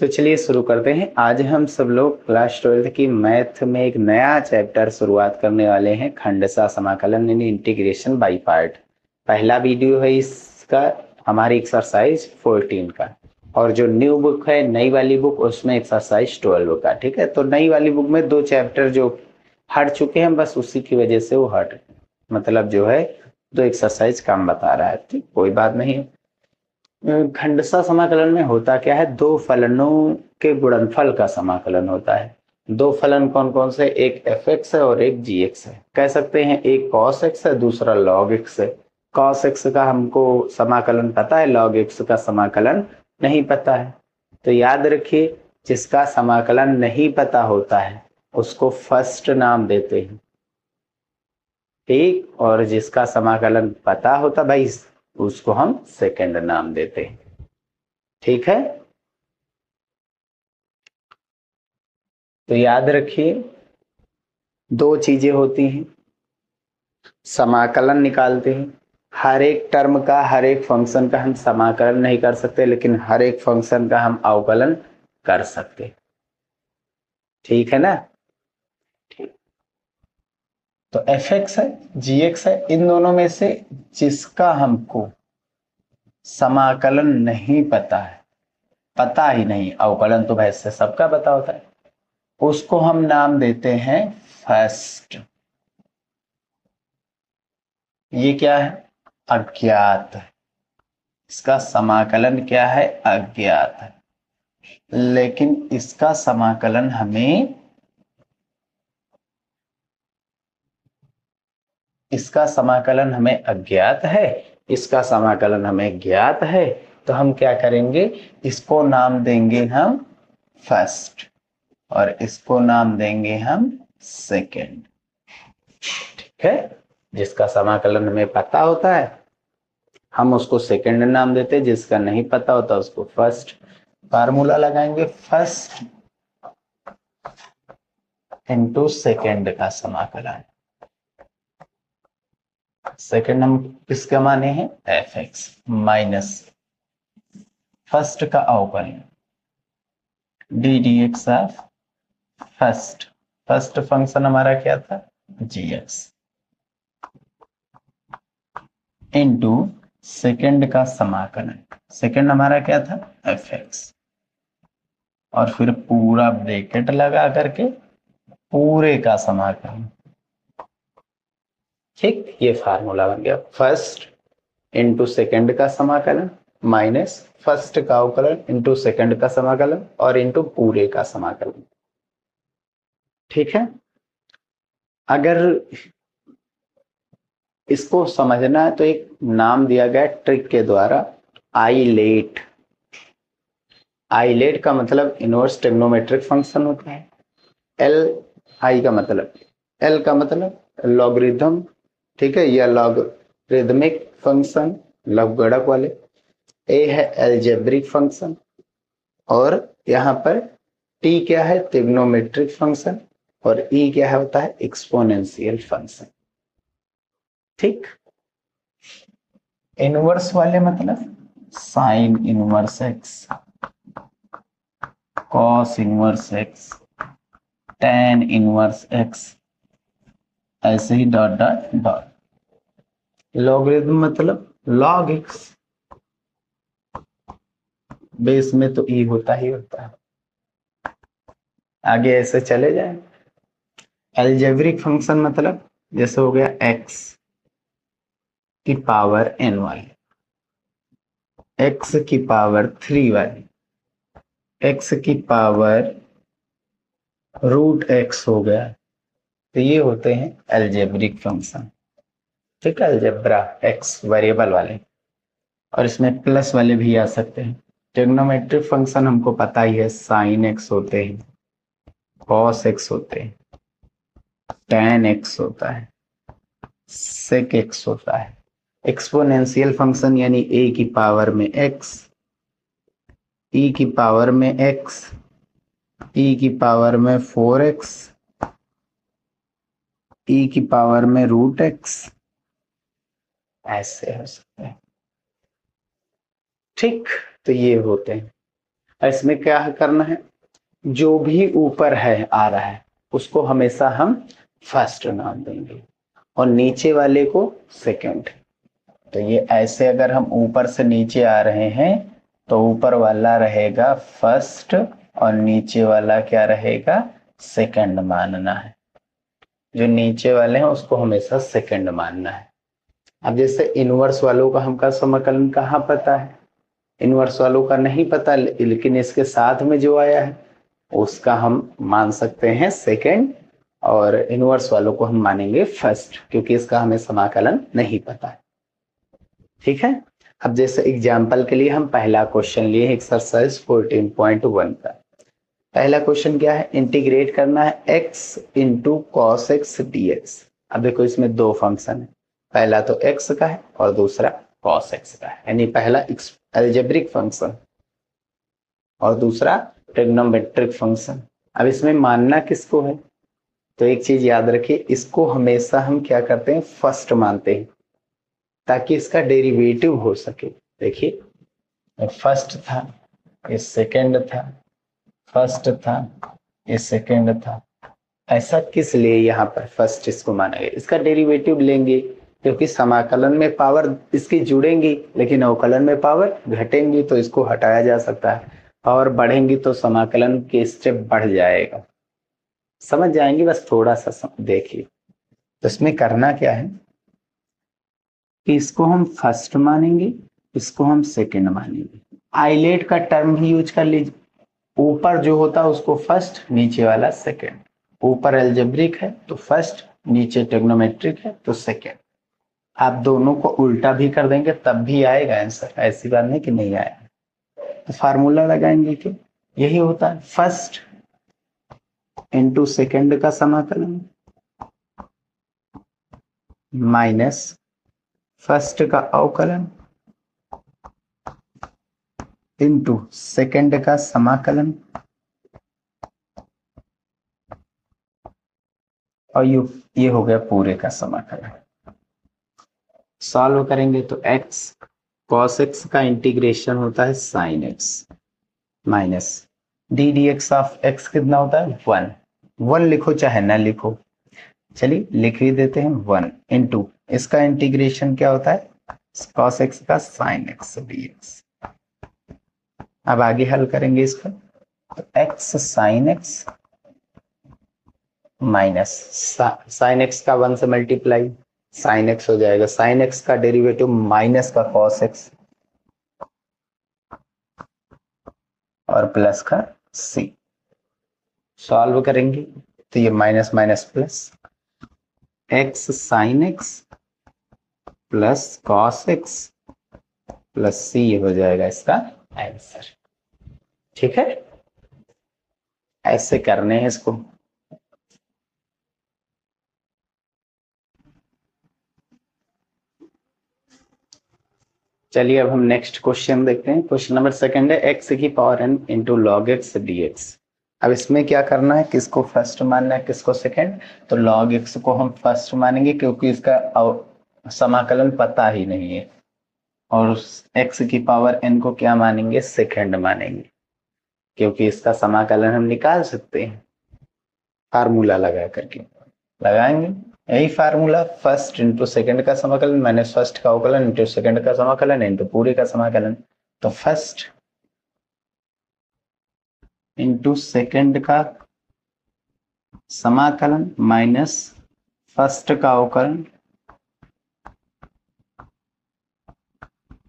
तो चलिए शुरू करते हैं। आज हम सब लोग क्लास ट्वेल्थ की मैथ में एक नया चैप्टर शुरुआत करने वाले हैं, खंडसा समाकलन यानी इंटीग्रेशन बाई पार्ट पहला वीडियो है इसका, हमारी एक्सरसाइज 14 का। और जो न्यू बुक है, नई वाली बुक उसमें एक्सरसाइज 12 का, ठीक है? तो नई वाली बुक में दो चैप्टर जो हट चुके हैं, बस उसी की वजह से वो हट मतलब जो है, दो एक्सरसाइज कम बता रहा है, ठीक? कोई बात नहीं। खंडसा समाकलन में होता क्या है? दो फलनों के गुणनफल का समाकलन होता है। दो फलन कौन कौन से? एक एफ़ एक्स है और एक जी एक्स है। कह सकते हैं एक कॉस एक्स है, दूसरा लॉग एक्स है। कॉस एक्स का हमको समाकलन पता है लॉग एक्स का समाकलन नहीं पता है। तो याद रखिए, जिसका समाकलन नहीं पता होता है, उसको फ़र्स्ट नाम देते हैं। ठीक? और जिसका समाकलन पता होता, भाई उसको हम सेकंड नाम देते हैं। ठीक है? तो याद रखिए, दो चीज़ें होती हैं। समाकलन निकालते हैं। हर एक टर्म का, हर एक फ़ंक्शन का हम समाकलन नहीं कर सकते, लेकिन हर एक फ़ंक्शन का हम अवकलन कर सकते। ठीक है ना? तो एफ़ एक्स है जी एक्स है, इन दोनों में से जिसका हमको समाकलन नहीं पता है, पता ही नहीं, अवकलन तो वैसे सबका पता होता है, उसको हम नाम देते हैं फ़र्स्ट ये क्या है? अज्ञात है। इसका समाकलन क्या है? अज्ञात है। लेकिन इसका समाकलन हमें इसका समाकलन हमें अज्ञात है, इसका समाकलन हमें ज्ञात है तो हम क्या करेंगे? इसको नाम देंगे हम फ़र्स्ट और इसको नाम देंगे हम सेकेंड ठीक है? जिसका समाकलन हमें पता होता है, हम उसको सेकेंड नाम देते, जिसका नहीं पता होता उसको फ़र्स्ट फार्मूला लगाएँगे। फ़र्स्ट इंटू सेकेंड का समाकलन। सेकेंड हम किसका माने हैं? एफ़ एक्स माइनस फ़र्स्ट का अवकलन d d x of first first function हमारा क्या था? जी एक्स इंटू सेकेंड का समाकलन। सेकेंड हमारा क्या था? एफ़ एक्स और फिर पूरा ब्रेकेट लगा करके पूरे का समाकलन। ठीक, ये फार्मूला बन गया। फ़र्स्ट इंटू सेकेंड का समाकलन माइनस फ़र्स्ट का अवकलन इंटू सेकेंड का समाकलन और इंटू पूरे का समाकलन। ठीक है? अगर इसको समझना है तो एक नाम दिया गया ट्रिक के द्वारा आई लेट आई लेट का मतलब इनवर्स टेग्नोमेट्रिक फ़ंक्शन होता है। एल आई का मतलब। एल का मतलब लॉगरिथम ठीक है यह लॉगरिदमिक फ़ंक्शन लघुगणक वाले। ए है एल्जेब्रिक फ़ंक्शन और यहाँ पर टी क्या है? तिग्नोमेट्रिक फ़ंक्शन और ई e क्या है होता है? एक्सपोनेंशियल फ़ंक्शन ठीक? इनवर्स वाले मतलब sine inverse x cos inverse x tan inverse x ऐसे ही डॉट डॉट डॉट लॉगरिथम मतलब लॉग एक्स बेस में तो ई e होता ही होता है। आगे ऐसे चले जाए। एल्जेब्रिक फ़ंक्शन मतलब जैसे हो गया एक्स की पावर एन वाली। एक्स की पावर थ्री वाली। एक्स की पावर रूट एक्स हो गया। तो ये होते हैं एल्जेब्रिक फ़ंक्शन ठीक है एल्जेब्रा एक्स वेरिएबल वाले। और इसमें प्लस वाले भी आ सकते हैं। टेग्नोमेट्रिक फ़ंक्शन हमको पता ही है साइन एक्स होते हैं कॉस एक्स होते हैं टेन एक्स होता है सेक एक्स होता है। एक्सपोनेंशियल फ़ंक्शन यानी ए की पावर में एक्स ई की पावर में एक्स ई की पावर में फोर एक्स ई की पावर में रूट एक्स ऐसे हो सकते हैं। ठीक तो ये होते हैं। इसमें क्या करना है? जो भी ऊपर है, आ रहा है, उसको हमेशा हम फ़र्स्ट नाम देंगे। और नीचे वाले को सेकंड तो ये ऐसे अगर हम ऊपर से नीचे आ रहे हैं तो ऊपर वाला रहेगा फ़र्स्ट और नीचे वाला क्या रहेगा? सेकंड मानना है। जो नीचे वाले हैं, उसको हमेशा सेकंड मानना है। अब जैसे इनवर्स वालों का हमका समाकलन कहाँ पता है? इनवर्स वालों का नहीं पता, लेकिन इसके साथ में जो आया है, उसका हम मान सकते हैं सेकंड और इनवर्स वालों को हम मानेंगे फ़र्स्ट क्योंकि इसका हमें समाकलन नहीं पता है। ठीक है? अब जैसे एग्ज़ाम्पल के लिए हम पहला क्वेश्चन लिए एक्सरसाइज 14.1 का। पहला क्वेश्चन क्या है? इंटीग्रेट करना है x into cos x d अब देखो, इसमें दो फ़ंक्शन है। पहला तो x का है और दूसरा कॉस एक्स का है। यानी पहला एल्जेब्रिक फ़ंक्शन और दूसरा ट्रिग्नोमेट्रिक फ़ंक्शन अब इसमें मानना किसको है? तो एक चीज़ याद रखिए, इसको हमेशा हम क्या करते हैं? फ़र्स्ट मानते हैं, ताकि इसका डेरिवेटिव हो सके। देखिए फ़र्स्ट था, ये सेकंड था फ़र्स्ट था, ये सेकंड था। ऐसा किस लिए यहाँ पर फ़र्स्ट इसको माना गया? इसका डेरिवेटिव लेंगे, क्योंकि समाकलन में पावर इसकी जुड़ेंगी, लेकिन अवकलन में पावर घटेंगी तो इसको हटाया जा सकता है। पावर बढ़ेंगी तो समाकलन के स्टेप बढ़ जाएगा। समझ जाएँगे? बस थोड़ा सा देखिए। तो इसमें करना क्या है? कि इसको हम फ़र्स्ट मानेंगे, इसको हम सेकंड मानेंगे। आईलेट का टर्म भी यूज़ कर लीजिए। ऊपर जो होता है उसको फ़र्स्ट नीचे वाला सेकेंड ऊपर एल्जेब्रिक है तो फ़र्स्ट नीचे टेग्नोमेट्रिक है तो सेकेंड आप दोनों को उल्टा भी कर देंगे, तब भी आएगा आंसर ऐसी बात नहीं कि नहीं आया तो फार्मूला लगाएँगे कि यही होता है फ़र्स्ट इंटू सेकेंड का समाकलन. माइनस फ़र्स्ट का अवकलन. इंटू सेकेंड का समाकलन। और ये ये हो गया पूरे का समाकलन। सॉल्व करेंगे तो x, cos x का इंटीग्रेशन होता है sin x minus d d x of x कितना होता है? वन वन लिखो, चाहे ना लिखो। चलिए, लिख ही देते हैं वन इंटू इसका इंटीग्रेशन क्या होता है? cos x का sin x dx अब आगे हल करेंगे इसका। तो x sin x minus sin x का वन से मल्टीप्लाई साइन एक्स हो जाएगा। साइन एक्स का डेरिवेटिव माइनस का कॉस एक्स और प्लस का सी सॉल्व करेंगे तो ये minus minus plus x sin x plus cos x plus C हो जाएगा इसका आंसर ठीक है? ऐसे करने हैं इसको। चलिए अब हम नेक्स्ट क्वेश्चन देखते हैं। क्वेश्चन नंबर सेकंड है एक्स की power n into log x d x अब इसमें क्या करना है? किसको फ़र्स्ट मानना है, किसको सेकंड तो लॉग एक्स को हम फ़र्स्ट मानेंगे क्योंकि इसका समाकलन पता ही नहीं है। और एक्स की पावर एन को क्या मानेंगे? सेकंड मानेंगे। क्योंकि इसका समाकलन हम निकाल सकते हैं। फार्मूला लगा करके। लगाएँगे। यही फार्मूला फ़र्स्ट इंटू सेकेंड का समाकलन, मैंने फ़र्स्ट का अवकलन इंटू सेकेंड का समाकलन इंटू पूरे का समाकलन। तो फ़र्स्ट इंटू सेकेंड का समाकलन माइनस फ़र्स्ट का अवकलन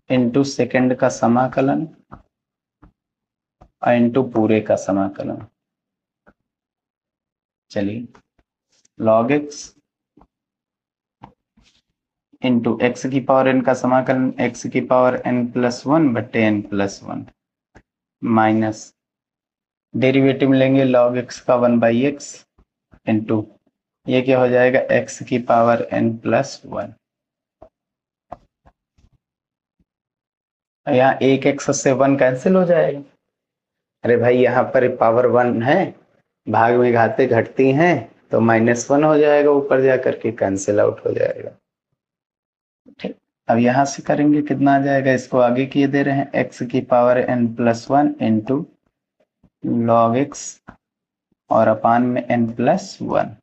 इंटू सेकेंड का समाकलन इंटू पूरे का समाकलन। चलिए। लॉग एक्स इंटू एक्स की पावर एन का समाकलन एक्स की पावर एन प्लस वन बटे n plus one minus derivative लेंगे लॉग एक्स का वन बाई एक्स इंटू ये क्या हो जाएगा? एक्स की पावर एन प्लस वन यहाँ एक एक्स से वन कैंसिल हो जाएगा। अरे भाई यहाँ पर पावर वन है। भाग में घाते घटती हैं तो माइनस वन हो जाएगा ऊपर जा करके कैंसिल आउट हो जाएगा। ठीक। अब यहाँ से करेंगे कितना आ जाएगा? इसको आगे किए दे रहे हैं एक्स की power n plus one into log x और अपान में एन प्लस वन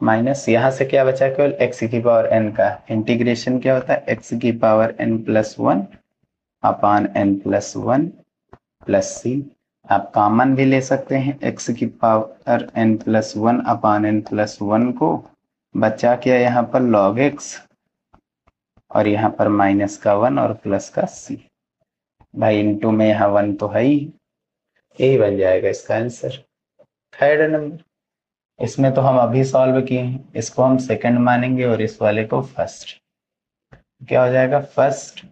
माइनस यहाँ से क्या बचा केवल? एक्स की पावर एन का। इंटीग्रेशन क्या होता है? एक्स की power n plus one upon n plus one plus C आप कॉमन भी ले सकते हैं एक्स की power n plus one upon n plus one को। बचा क्या यहाँ पर लॉग एक्स और यहाँ पर माइनस का वन और प्लस का सी भाई इंटू में यहाँ वन तो है ही। यही बन जाएगा इसका आंसर थर्ड नंबर इसमें तो हम अभी सॉल्व किए हैं। इसको हम सेकंड मानेंगे और इस वाले को फ़र्स्ट क्या हो जाएगा? फ़र्स्ट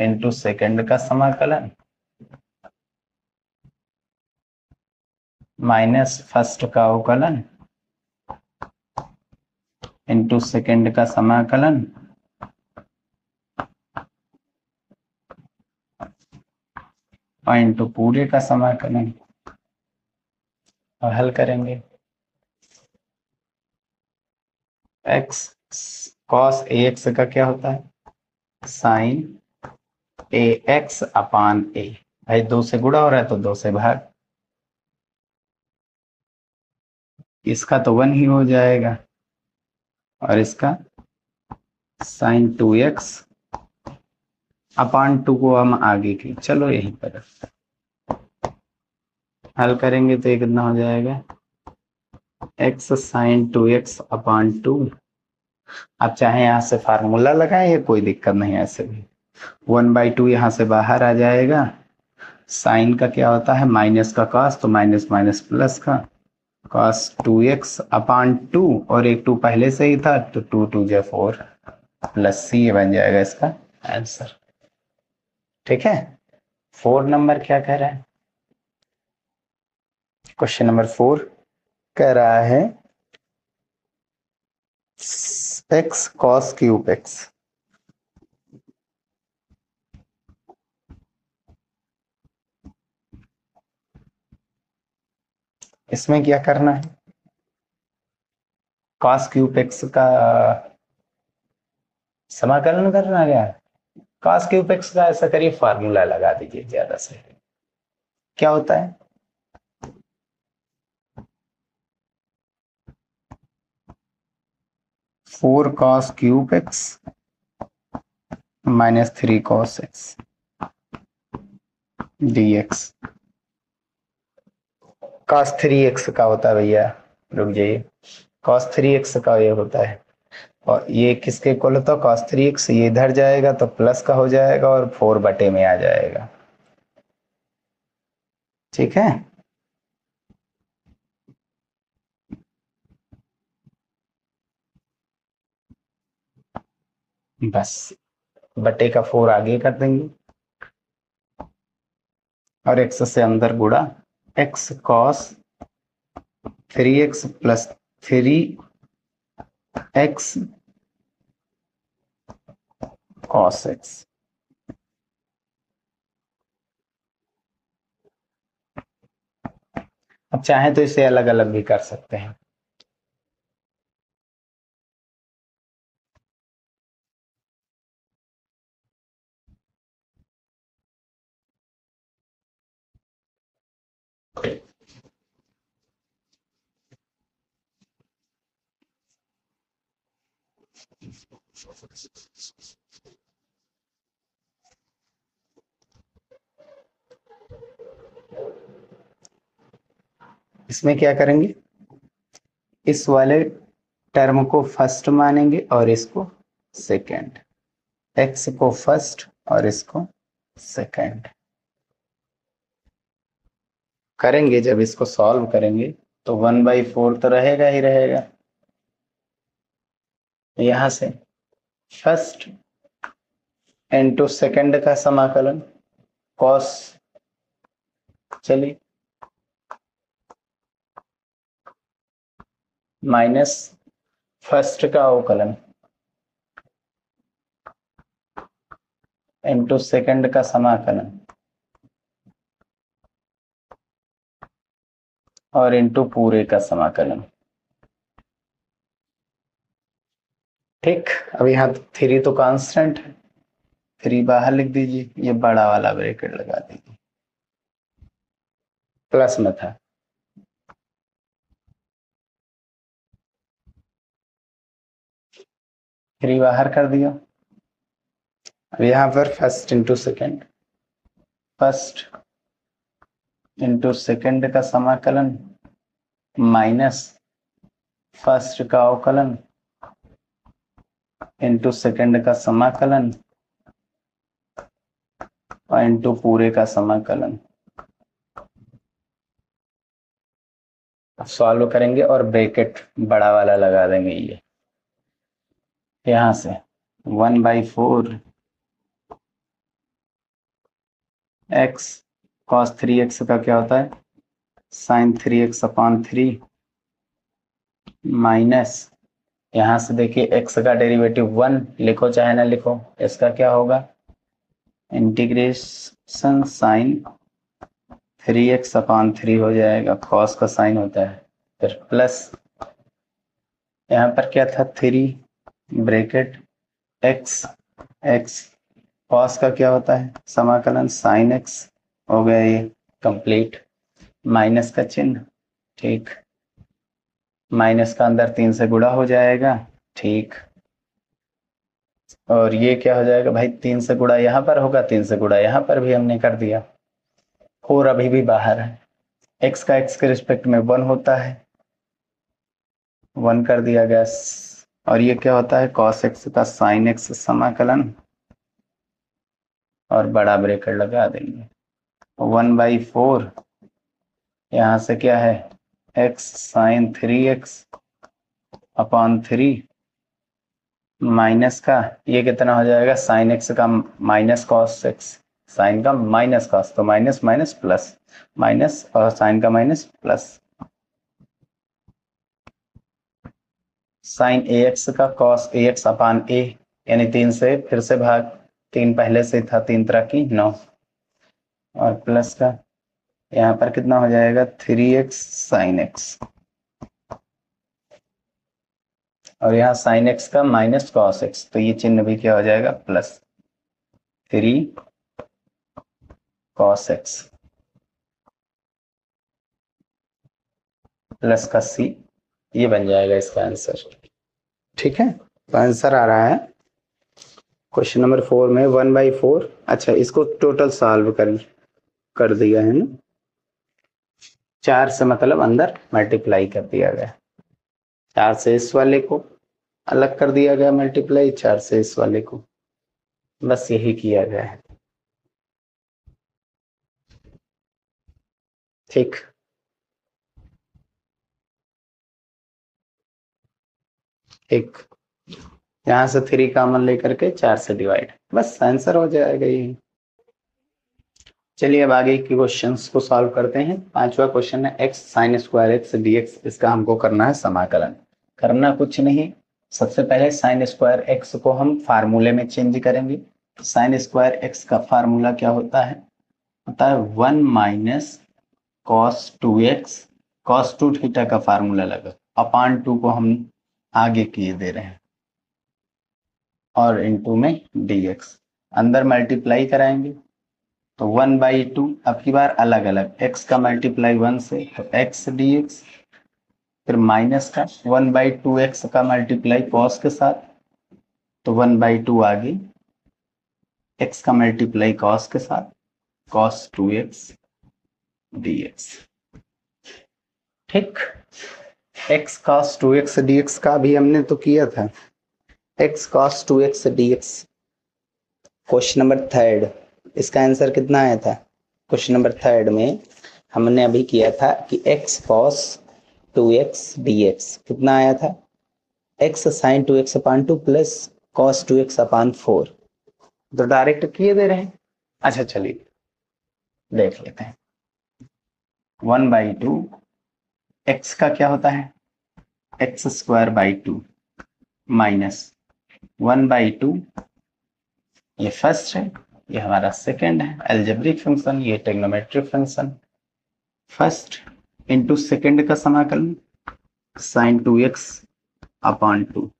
इंटू सेकंड का समाकलन। माइनस फ़र्स्ट का अवकलन इंटू सेकेंड का समाकलन और इंटू पूरे का समाकलन और हल करेंगे। एक्स कॉस ए एक्स का क्या होता है? साइन ए एक्स अपान ए भाई दो से गुड़ा हो रहा है तो दो से भाग। इसका तो वन ही हो जाएगा। और इसका sin two x upon two को हम आगे की, चलो यहीं पर हल करेंगे तो ये कितना हो जाएगा। X sin two x upon two. आप चाहे यहाँ से फार्मूला लगाएँ, ये कोई दिक्कत नहीं ऐसे भी। वन बाई टू यहाँ से बाहर आ जाएगा। साइन का क्या होता है? माइनस का कॉस तो माइनस माइनस प्लस का। Cos two x upon two और एक टू पहले से ही था तो टू टू जो फोर प्लस सी बन जाएगा इसका आंसर ठीक है? फोर नंबर क्या कह रहा है? क्वेश्चन नंबर फोर कह रहा है एक्स कॉस क्यूब एक्स इसमें क्या करना है? कॉस क्यूब एक्स का, समाकलन करना क्या कॉस क्यूब एक्स का ऐसा करिए फार्मूला लगा दीजिए ज़्यादा से। क्या होता है? Four cos cube x minus three cos x d x cos three x का होता है भैया, रुक जाइए। कॉस थ्री एक्स का ये होता है। और ये किसके इक्वल होता है? कॉस थ्री एक्स ये इधर जाएगा तो प्लस का हो जाएगा और फोर बटे में आ जाएगा। ठीक है? बस, बटे का फोर आगे कर देंगे। और एक्स से अंदर गुड़ा x cos three x plus three x cos x अब चाहे तो इसे अलग अलग भी कर सकते हैं। इसमें क्या करेंगे? इस वाले टर्म को फ़र्स्ट मानेंगे और इसको सेकंड एक्स को फ़र्स्ट और इसको सेकंड करेंगे, जब इसको सॉल्व करेंगे तो वन बाई फोर तो रहेगा ही रहेगा। यहाँ से फ़र्स्ट इंटू सेकेंड का समाकलन कॉस चलिए। माइनस फ़र्स्ट का अवकलन इंटू सेकेंड का समाकलन, और इंटू पूरे का समाकलन। ठीक अब यहाँ थ्री तो कांस्टेंट है। थ्री बाहर लिख दीजिए, ये बड़ा वाला ब्रैकेट लगा दीजिए। प्लस में था थ्री बाहर कर दिया। अब यहाँ पर first into second first into second का समाकलन। माइनस फ़र्स्ट का अवकलन। इंटू सेकेंड का समाकलन और इंटू पूरे का समाकलन। सॉल्व करेंगे और ब्रेकेट बड़ा वाला लगा देंगे ये। यहाँ से one by four x cos three x का क्या होता है? Sin three x upon three minus यहाँ से देखिए एक्स का डेरिवेटिव वन लिखो, चाहे ना लिखो, इसका क्या होगा? Integration sin three x upon three हो जाएगा कॉस का साइन होता है। फिर प्लस यहाँ पर क्या था? Three bracket x x cos का क्या होता है? समाकलन साइन एक्स हो गया ये कंप्लीट माइनस का चिन्ह, ठीक। माइनस का अंदर तीन से गुड़ा हो जाएगा, ठीक। और ये क्या हो जाएगा भाई, तीन से गुड़ा यहाँ पर होगा, तीन से गुड़ा यहाँ पर भी हमने कर दिया। फोर अभी भी बाहर है। एक्स का एक्स के रिस्पेक्ट में वन होता है। वन कर दिया गया। और ये क्या होता है? कॉस एक्स का साइन एक्स समाकलन। और बड़ा ब्रेकर लगा देंगे। वन बाई फोर, यहाँ से क्या है? X sin three x upon three minus का, ये कितना हो जाएगा? साइन एक्स का माइनस कॉस एक्स साइन का माइनस कॉस तो माइनस माइनस प्लस माइनस और साइन का minus plus sin a x का cos a x upon a यानी तीन से, फिर से भाग, तीन पहले से था, तीन तरह की, नौ। और प्लस का यहाँ पर कितना हो जाएगा? थ्री एक्स साइन एक्स और यहाँ साइन एक्स का माइनस कॉस एक्स तो ये चिन्ह भी क्या हो जाएगा? Plus three cos x plus का सी ये बन जाएगा इसका आंसर ठीक है? तो आंसर आ रहा है। क्वेश्चन नंबर फोर में वन बाई फोर अच्छा इसको टोटल सॉल्व कर कर दिया है ना? चार से मतलब अंदर मल्टीप्लाई कर दिया गया। चार से इस वाले को अलग कर दिया गया मल्टीप्लाई चार से इस वाले को। बस यही किया गया है। ठीक। एक, यहाँ से थ्री कॉमन लेकर के चार से डिवाइड बस आंसर हो जाएगा ये। चलिए अब आगे के क्वेश्चन को सॉल्व करते हैं। पांचवा क्वेश्चन है x sin square x d x इसका हमको करना है समाकलन। करना कुछ नहीं। सबसे पहले साइन स्क्वायर एक्स को हम फार्मूले में चेंज करेंगे। साइन स्क्वायर एक्स का फार्मूला क्या होता है? होता है one minus cos two x cos two theta का फार्मूला लगा। अपान टू को हम आगे किए दे रहे हैं। और इनटू में डी एक्स अंदर मल्टीप्लाई कराएँगे। तो वन बाई टू, अब की बार अलग अलग। एक्स का मल्टीप्लाई वन से तो एक्स एक्स फिर माइनस का, वन बाई टू एक्स का मल्टीप्लाई कॉस के साथ तो वन बाई टू आ गई। एक्स का मल्टीप्लाई कॉस के साथ cos two x d x ठीक? X cos two x d x का भी हमने तो किया था। X cos two x d x question number third इसका आंसर कितना आया था? क्वेश्चन नंबर थर्ड में हमने अभी किया था कि टू एक्स डी एक्स कितना आया था? Sin two x upon two plus two x upon four तो डायरेक्ट किए दे रहे हैं। अच्छा चलिए, देख लेते हैं। वन बाई टू एक्स का क्या होता है? X square by two minus one by two ये फ़र्स्ट है। ये हमारा सेकेंड है एल्जेब्रिक फ़ंक्शन ये trigonometric function first into second का समाकलन sin two x upon two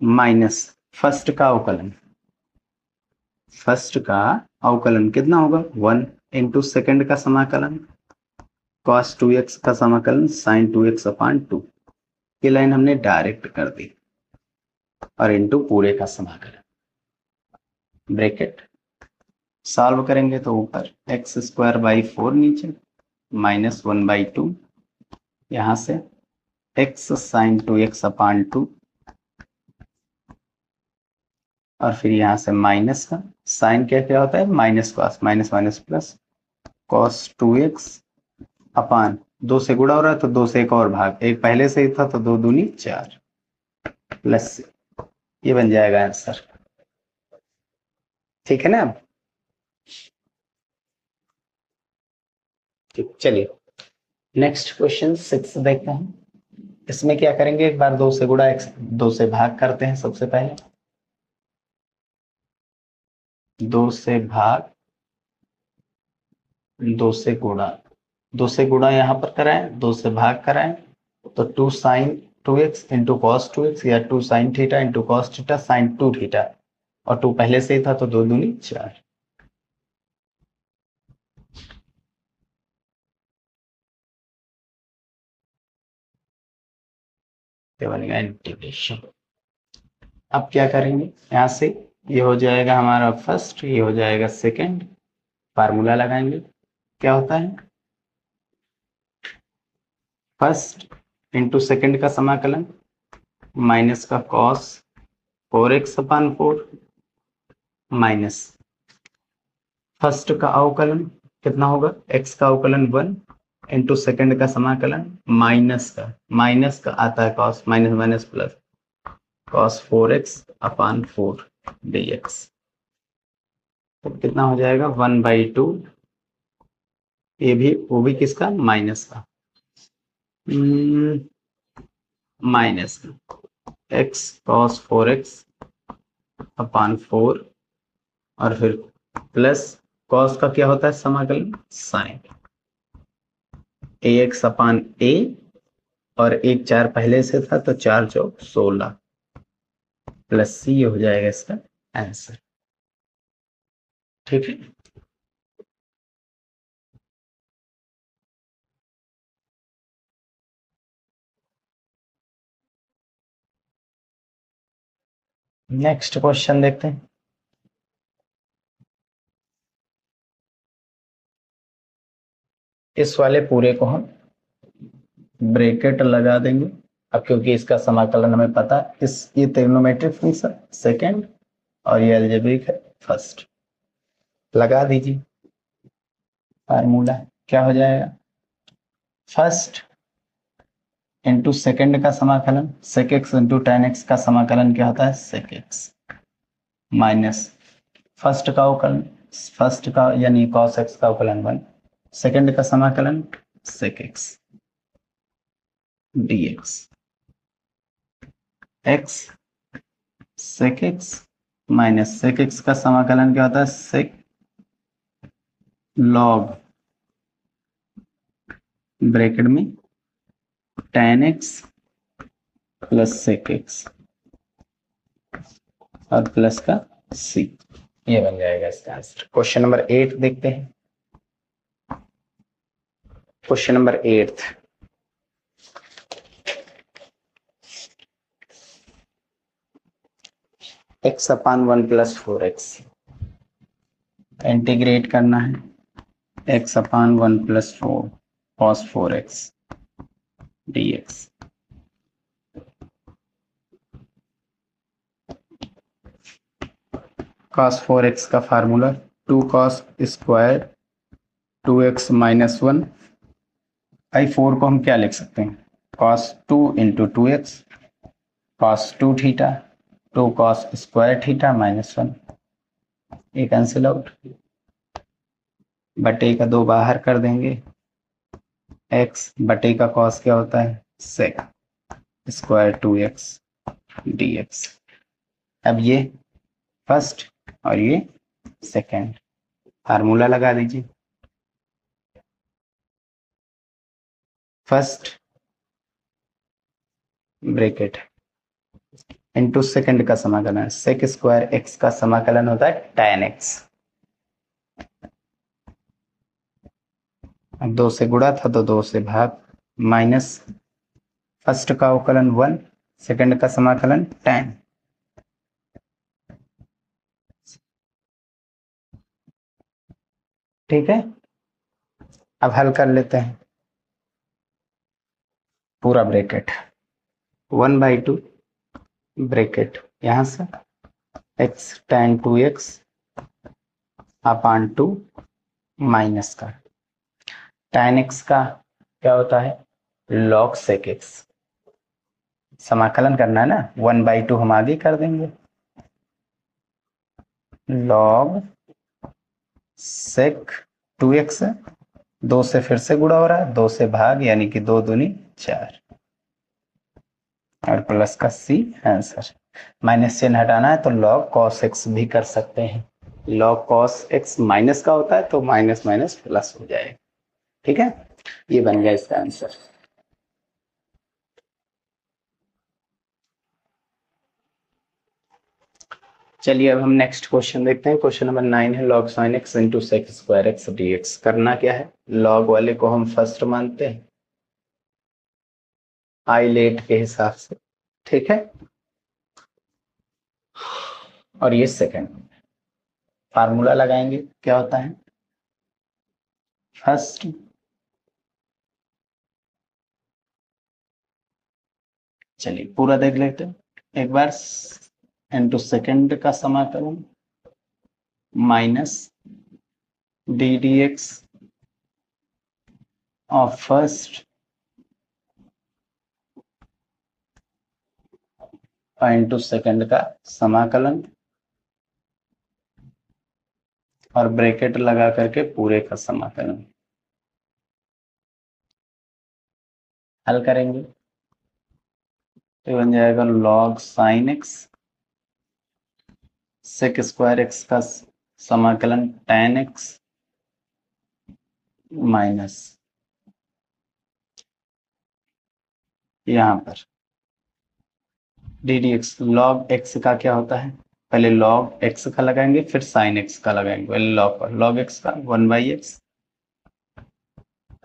minus first का अवकलन। फ़र्स्ट का अवकलन कितना होगा? वन इंटू सेकेंड का समाकलन कॉस टू एक्स का समाकलन sin two x upon two ये लाइन हमने डायरेक्ट कर दी, और इंटू पूरे का समाकलन। ब्रैकेट। सॉल्व करेंगे तो ऊपर एक्स स्क्वायर बाई फोर नीचे, माइनस वन बाई टू, यहाँ से x sin two x upon two, और फिर यहाँ से माइनस का। साइन क्या क्या होता है? Minus cos minus minus plus cos two x upon. दो से गुड़ा हो रहा है तो दो से एक और भाग। एक पहले से ही था तो दो दूनी चार। प्लस ये बन जाएगा आंसर। ठीक है ना? ठीक, चलिए। नेक्स्ट क्वेश्चन सिक्स देखते हैं। इसमें क्या करेंगे? एक बार दो से गुड़ा एक दो से भाग करते हैं सबसे पहले। दो से भाग, दो से गुड़ा दो से गुड़ा यहाँ पर कराएँ, दो से भाग कराएँ तो two sin two x into cos two x या two sin theta into cos theta sin two theta और टू पहले से ही था तो दो दूनी, चार। बनेगा इंटीग्रेशन अब क्या करेंगे? यहाँ से ये हो जाएगा हमारा फ़र्स्ट ये हो जाएगा सेकंड फार्मूला लगाएँगे। क्या होता है? फ़र्स्ट इंटू सेकेंड का समाकलन। माइनस का cos four x upon four minus. First का अवकलन कितना होगा? एक्स का अवकलन वन इंटू सेकेंड का समाकलन माइनस का। माइनस का आता है cos minus minus plus. Cos four x upon four d x तो कितना हो जाएगा? वन बाई टू ये भी, वो भी किसका? माइनस का। माइनस का। X cos four x upon four और फिर प्लस कॉस का क्या होता है? समाकलन साइन। ए एक्स अपान ए और एक चार पहले से था तो चार चौक सोलह। प्लस सी हो जाएगा इसका आंसर ठीक है? नेक्स्ट क्वेश्चन देखते हैं। इस वाले पूरे को हम ब्रेकेट लगा देंगे। अब क्योंकि इसका समाकलन हमें पता इस, ये ट्रिग्नोमेट्रिक फ़ंक्शन सेकंड और ये अलजेब्रिक है फ़र्स्ट लगा दीजिए। फार्मूला क्या हो जाएगा? फ़र्स्ट इंटू सेकेंड का समाकलन sec x into tan x का समाकलन क्या होता है? सेक एक्स माइनस फ़र्स्ट का अवकलन फ़र्स्ट का, यानी कॉस एक्स का अवकलन वन सेकेंड का समाकलन sec x d x x sec x minus sec x का समाकलन क्या होता है? सेक लॉग ब्रैकेट में tan x plus sec x और प्लस का सी ये बन जाएगा इसका आंसर क्वेश्चन नंबर एट देखते हैं। Question number eight x upon one plus four x integrate करना है. X upon one plus four cos four x d x cos four x का formula two cos square two x minus one I four को हम क्या लिख सकते हैं? Cos two into two x cos two theta two cos square theta minus one ये cancel out बटे का दो बाहर कर देंगे। एक्स बटे का कॉस क्या होता है? Sec square two x d x अब ये फ़र्स्ट और ये सेकेंड फार्मूला लगा दीजिए। फ़र्स्ट ब्रेकेट इंटू सेकेंड का समाकलन सेक स्क्वायर एक्स का समाकलन होता है टेन एक्स दो से गुड़ा था तो दो से भाग। माइनस फ़र्स्ट का अवकलन वन सेकंड का समाकलन टेन ठीक है? अब हल कर लेते हैं। पूरा bracket. One by two bracket. यहाँ से x tan two x upon two minus का। टेन एक्स का क्या होता है? लॉग सेक एक्स समाकलन करना है ना? वन बाई टू हम आगे कर देंगे। लॉग सेक टू एक्स दो से फिर से गुड़ा हो रहा है। दो से भाग, यानी कि दो दूनी चार और प्लस का सी आंसर माइनस चिन्ह हटाना है तो लॉग कॉस एक्स भी कर सकते हैं। लॉग कॉस एक्स माइनस का होता है तो माइनस माइनस प्लस हो जाएगा। ठीक है? ये बन गया इसका आंसर चलिए अब हम नेक्स्ट क्वेश्चन देखते हैं। क्वेश्चन नंबर नाइन है log sin x into sec square x d करना क्या है? लॉग वाले को हम फ़र्स्ट मानते हैं। आई लेट के हिसाब से, ठीक है? और ये सेकेंड फार्मूला लगाएँगे, क्या होता है? फ़र्स्ट चलिए पूरा देख लेते हैं। एक बार इंटू सेकेंड का समाकलन minus d d x of first into second का समाकलन और ब्रैकेट लगा करके पूरे का समाकलन। हल करेंगे। तो बन जाएगा log sin x sec square x का समाकलन टेन एक्स माइनस यहाँ पर। D d x log x का क्या होता है? पहले लॉग एक्स का लगाएँगे, फिर साइन एक्स का लगाएँगे। पहले लॉग पर लॉग एक्स का one by x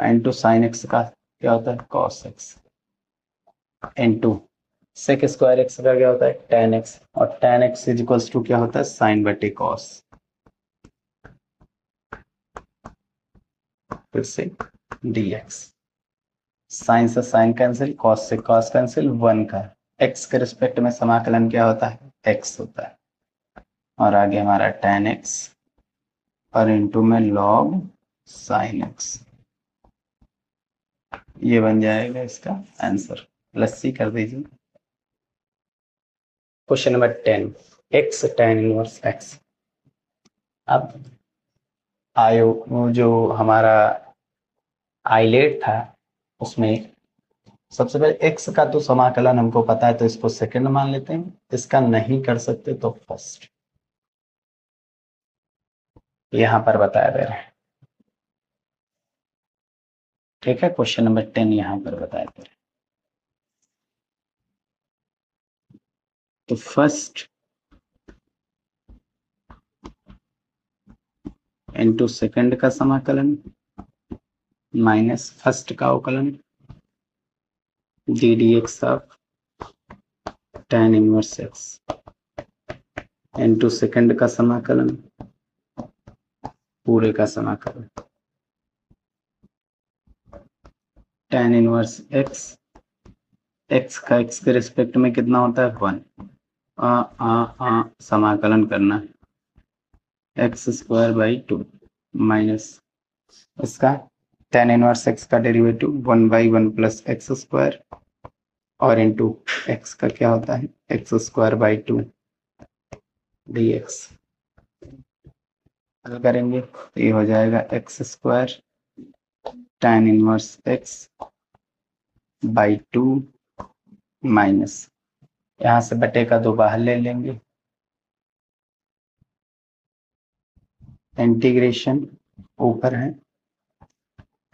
and to sin x का क्या होता है? Cos x and to sec square x का क्या होता है? टेन एक्स और tan x is equals to क्या होता है? साइन बटे कॉस फिर से डी एक्स साइन से साइन कैंसिल कॉस से कॉस कैंसिल वन का। एक्स के रिस्पेक्ट में समाकलन क्या होता है? एक्स होता है। और आगे हमारा टेन एक्स और इंटू में लॉग साइन एक्स ये बन जाएगा इसका आंसर लस्सी कर दीजिए। Question number ten x tan inverse x अब आयो जो हमारा आईलेट था, उसमें सबसे पहले एक्स का तो समाकलन हमको पता है तो इसको सेकंड मान लेते हैं। इसका नहीं कर सकते तो फ़र्स्ट यहाँ पर बताया दे रहे ठीक है क्वेश्चन नंबर टेन यहाँ पर बताया दे रहे तो फ़र्स्ट इंटू सेकंड का समाकलन माइनस फ़र्स्ट का अवकलन। D d x of tan inverse x into second का समाकलन, पूरे का समाकलन. टेन इनवर्स एक्स एक्स का एक्स के रिस्पेक्ट में कितना होता है? वन आ आ आ, समाकलन करना है. X square by two minus इसका टेन इनवर्स एक्स का derivative one by one plus x square और इंटू एक्स का क्या होता है? X square by two d x हल करेंगे तो ये हो जाएगा x square tan inverse x by two minus यहाँ से बटे का दो बाहर ले लेंगे। इंटीग्रेशन ऊपर है।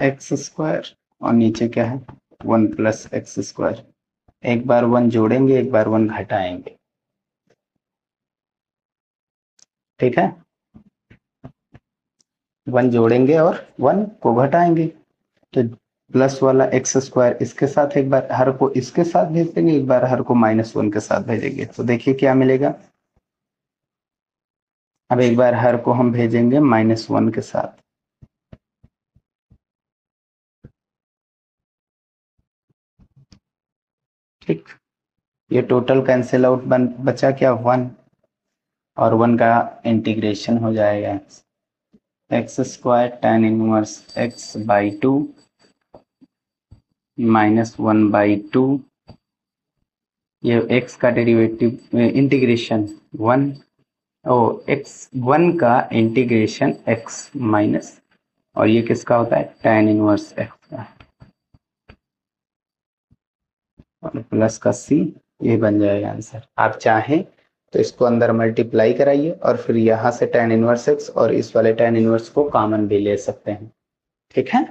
एक्स स्क्वायर और नीचे क्या है? One plus x square. एक बार वन जोड़ेंगे, एक बार वन घटाएँगे। ठीक है? वन जोड़ेंगे और वन को घटाएँगे। तो प्लस वाला एक्स स्क्वायर इसके साथ एक बार, हर को इसके साथ भेज देंगे एक बार हर को माइनस वन के साथ भेजेंगे। तो देखिए क्या मिलेगा? अब एक बार हर को हम भेजेंगे माइनस वन के साथ। ठीक। ये टोटल कैंसिल आउट बन, बचा क्या? वन और वन का इंटीग्रेशन हो जाएगा। X square tan inverse x by two minus one by two ये x का derivative integration one o x one का इंटीग्रेशन एक्स माइनस और ये किसका होता है? टेन इनवर्स x का और प्लस का सी ये बन जाएगा आंसर आप चाहें तो इसको अंदर मल्टीप्लाई कराइए और फिर यहाँ से टेन इनवर्स एक्स और इस वाले टेन इनवर्स को कॉमन भी ले सकते हैं। ठीक है?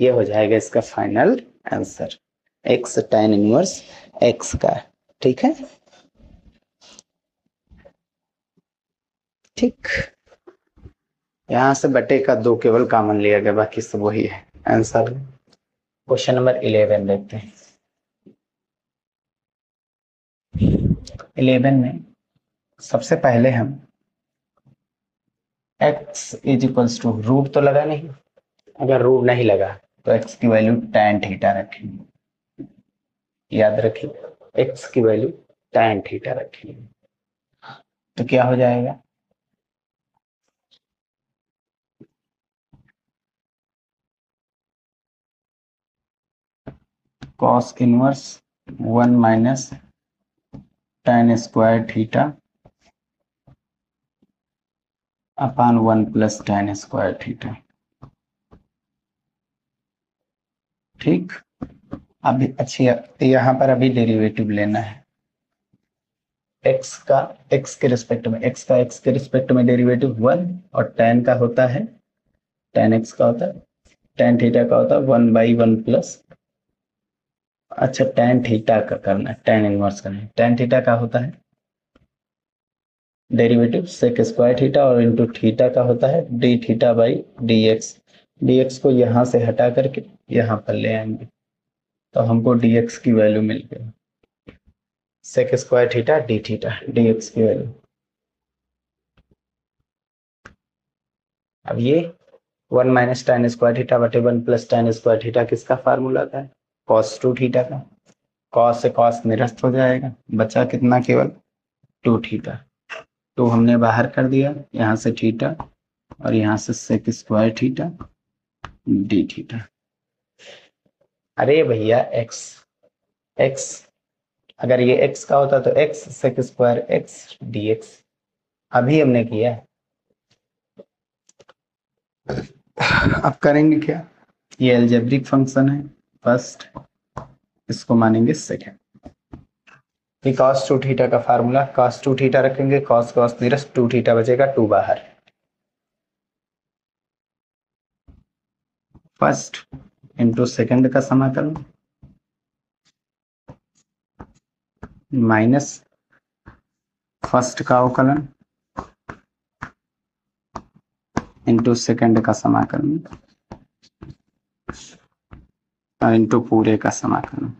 ये हो जाएगा इसका final answer x tan inverse x का। ठीक है? ठीक। यहाँ से बटे का दो केवल कॉमन लिया गया, बाकी सब वही है। आंसर क्वेश्चन नंबर इलेवन देखते हैं। इलेवन में सबसे पहले हम x is equals to root तो लगा नहीं। अगर रूट नहीं लगा तो x की वैल्यू tan थीटा रखेंगे। याद रखिए, x की वैल्यू tan थीटा रखेंगे तो क्या हो जाएगा? cos inverse one minus tan square theta upon one plus tan square theta ठीक? अभी अच्छी यहाँ पर अभी डेरिवेटिव लेना है। X का, x के रिस्पेक्ट में, x का, x के रिस्पेक्ट में डेरिवेटिव वन और टेन का होता है। टेन एक्स का होता है टेन थीटा का होता है वन बाई वन प्लस अच्छा टेन थीटा का करना है टेन इनवर्स करना। है टेन थीटा का होता है? डेरिवेटिव सेक स्क्वायर थीटा और इंटू थीटा का होता है। D theta by D X D X को यहाँ से हटा करके यहाँ पर ले आएँगे। तो हमको डी एक्स की वैल्यू मिल गई। Sec square theta D theta D X की वैल्यू अब ये one minus tan square theta बटे one plus tan square theta किसका फार्मूला था? कॉस टू थीटा का। कॉस से कॉस निरस्त हो जाएगा। बचा कितना केवल? टू थीटा टू हमने बाहर कर दिया। यहाँ से थीटा और यहाँ से sec square theta D theta अरे भैया एक्स एक्स अगर ये एक्स का होता तो X sec square X D X अभी हमने किया। अब करेंगे क्या? ये एल्जेब्रिक फ़ंक्शन है। फ़र्स्ट, इसको मानेंगे सेकेंड। कॉस टू थीटा का फार्मूला कॉस टू थीटा रखेंगे कॉस कॉस निरस्त टू थीटा बचेगा टू बाहर। फ़र्स्ट इंटू सेकेंड का समाकलन माइनस फ़र्स्ट का अवकलन। इंटू सेकेंड का समाकलन। इंटू पूरे का समाकलन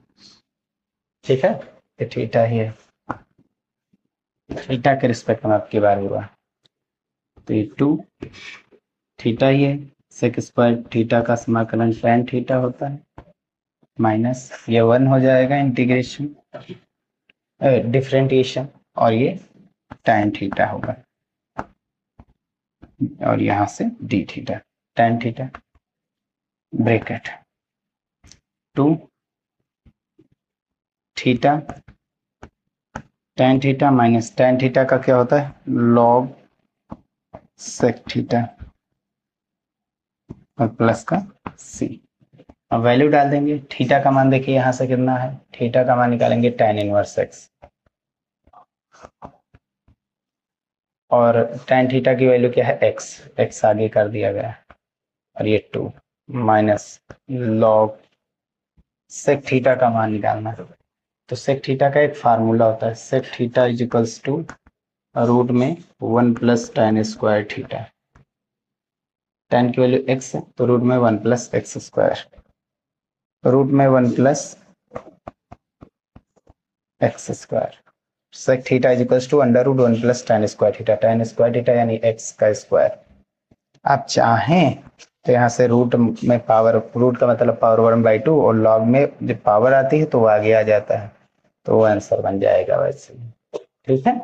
ठीक है? ये थीटा ही है। थीटा के रिस्पेक्ट में आपकी बार हुआ। तो ये टू थीटा ही है। सेक स्क्वायर थीटा का समाकलन टेन थीटा होता है। माइनस ये वन हो जाएगा इंटीग्रेशन डिफ्रेंटिएशन और ये टेन थीटा होगा। और यहाँ से D theta. Tan theta. Bracket. Two theta tan theta minus tan theta का क्या होता है? लॉग सेक थीटा और प्लस का सी अब वैल्यू डाल देंगे। थीटा का मान देखिए यहाँ से कितना है? थीटा का मान निकालेंगे टेन इनवर्स एक्स और टेन थीटा की वैल्यू क्या है? एक्स एक्स आगे कर दिया गया और ये two minus log sec theta का मान निकालना। तो सेक थीटा का एक फार्मूला होता है। Sec theta is equals to root में one plus tan square theta tan की वैल्यू एक्स है तो रूट में one plus X square root में one plus X square sec theta is equals to under root one plus tan square theta tan square theta यानी x का square आप चाहें तो यहाँ से रूट में पावर रूट का मतलब पावर वन बाई टू और लॉग में जब पावर आती है तो वो आगे आ जाता है। तो वो आंसर बन जाएगा वैसे। ठीक है?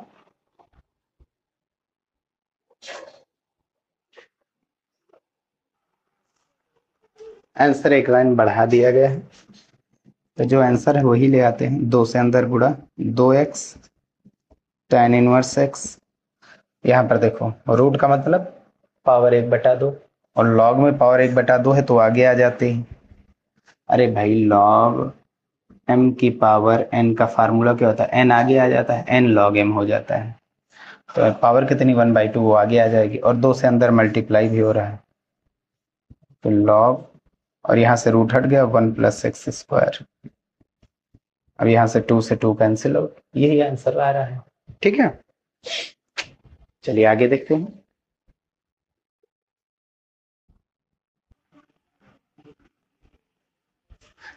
आंसर एक लाइन बढ़ा दिया गया है। तो जो आंसर है वही ले आते हैं। दो से अंदर गुड़ा दो एक्स टेन इनवर्स एक्स यहाँ पर देखो रूट का मतलब पावर एक बटा दो। और लॉग में पावर एक बटा दो है तो आगे आ जाते हैं। अरे भाई लॉग एम की पावर एन का फार्मूला क्या होता है? एन आगे आ जाता है एन लॉग एम हो जाता है। तो पावर कितनी वन बाई टू वो आगे आ जाएगी और दो से अंदर मल्टीप्लाई भी हो रहा है। तो लॉग और यहाँ से रूट हट गया वन प्लस एक्स स्क्वायर अब यहाँ से टू से टू कैंसिल हो यही आंसर आ रहा है। ठीक है? चलिए आगे देखते हैं।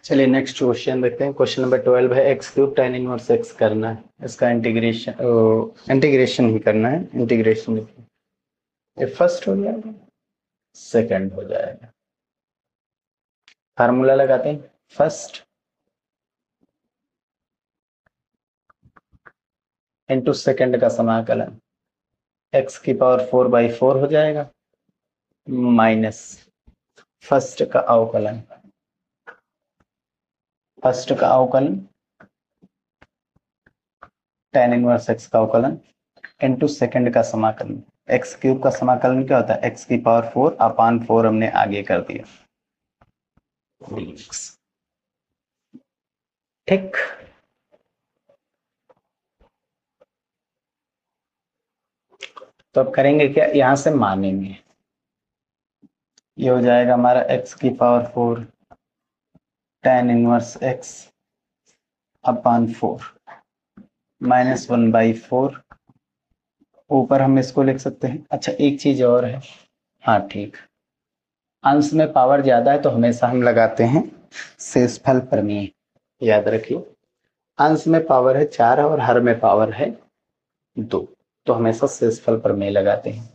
चलिए नेक्स्ट क्वेश्चन देखते हैं। क्वेश्चन नंबर ट्वेल्व है X cube tan inverse X करना है। इसका इंटीग्रेशन इंटीग्रेशन ही करना है। इंटीग्रेशन ये फ़र्स्ट हो जाएगा सेकंड हो जाएगा। फार्मूला लगाते हैं। फ़र्स्ट इंटू सेकेंड का समाकलन। एक्स की पावर फोर बाई फोर हो जाएगा। माइनस फ़र्स्ट का अवकलन। फ़र्स्ट का अवकलन टेन इनवर्स एक्स का अवकलन इंटू सेकेंड का समाकलन एक्स क्यूब का समाकलन क्या होता है? एक्स की पावर फोर अपान फोर हमने आगे कर दिया। ठीक तो अब करेंगे क्या? यहाँ से मानेंगे। ये हो जाएगा हमारा एक्स की power four tan inverse X upon four minus one by four ऊपर हम इसको लिख सकते हैं। अच्छा एक चीज़ और है। हाँ ठीक। अंश में पावर ज़्यादा है तो हमेशा हम लगाते हैं शेषफल प्रमेय। याद रखिए। अंश में पावर है चार और हर में पावर है दो। तो हमेशा शेषफल प्रमेय लगाते हैं।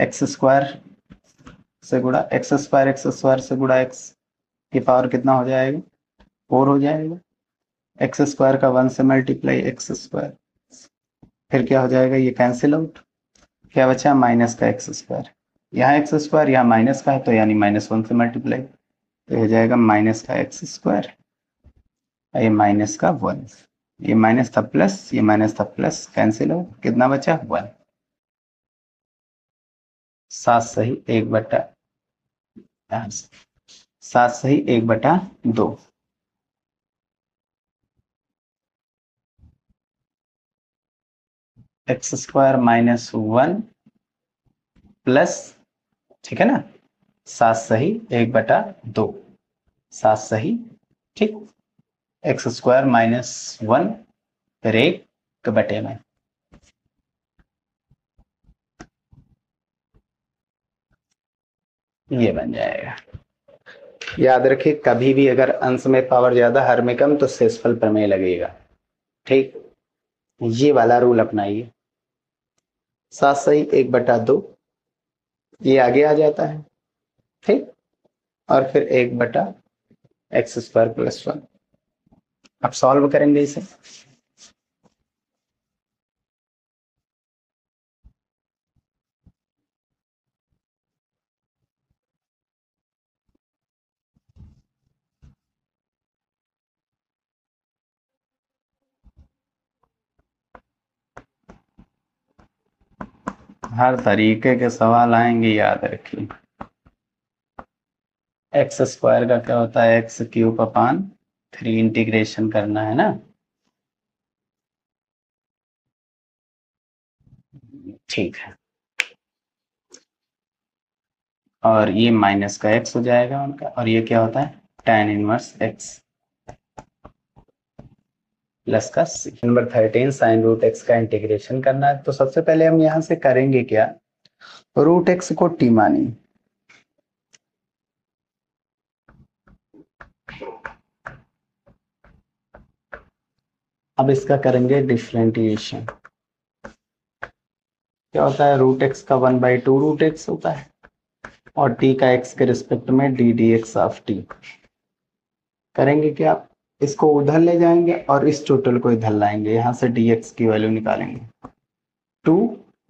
एक्स स्क्वायर से गुड़ा एक्स स्क्वायर एक्स स्क्वायर से गुड़ा एक्स की पावर कितना हो जाएगा? फोर हो जाएगा। एक्स स्क्वायर का वन से मल्टीप्लाई एक्स स्क्वायर फिर क्या हो जाएगा? ये कैंसिल आउट क्या बचा? माइनस का एक्स स्क्वायर यहाँ एक्स स्क्वायर यहाँ माइनस का है तो यानी माइनस वन से मल्टीप्लाई तो हो जाएगा माइनस का एक्स स्क्वायर ये माइनस का वन ये माइनस था प्लस ये माइनस था प्लस कैंसिल हो कितना बचा? वन सात सही एक बटा सात सही एक बटा दो। X square minus one plus ठीक है ना? सात सही एक बटा दो। सात सही, ठीक। एक्स स्क्वायर माइनस वन फिर एक बटे में ये बन जाएगा। याद रखिए, कभी भी अगर अंश में पावर ज़्यादा, हर में कम तो शेषफल प्रमेय लगेगा। ठीक? ये वाला रूल अपनाइए। सात सही, एक बटा दो। ये आगे आ जाता है। ठीक? और फिर एक बटा एक्स स्क्वायर प्लस वन। अब सॉल्व करेंगे इसे। हर तरीके के सवाल आएँगे याद रखिए। एक्स स्क्वायर का क्या होता है? X cube upon three integration करना है ना? ठीक है। और ये माइनस का एक्स हो जाएगा उनका। और ये क्या होता है? टेन इनवर्स एक्स प्लस का number thirteen sine root X का इंटीग्रेशन करना है। तो सबसे पहले हम यहाँ से करेंगे क्या? रूट एक्स को टी मानी। अब इसका करेंगे डिफ्रेंटिएशन क्या होता है? रूट एक्स का one by two root X होता है और टी का एक्स के रिस्पेक्ट में D D X of T करेंगे क्या इसको उधर ले जाएँगे और इस टोटल को इधर लाएँगे। यहाँ से एक्स की वैल्यू निकालेंगे। टू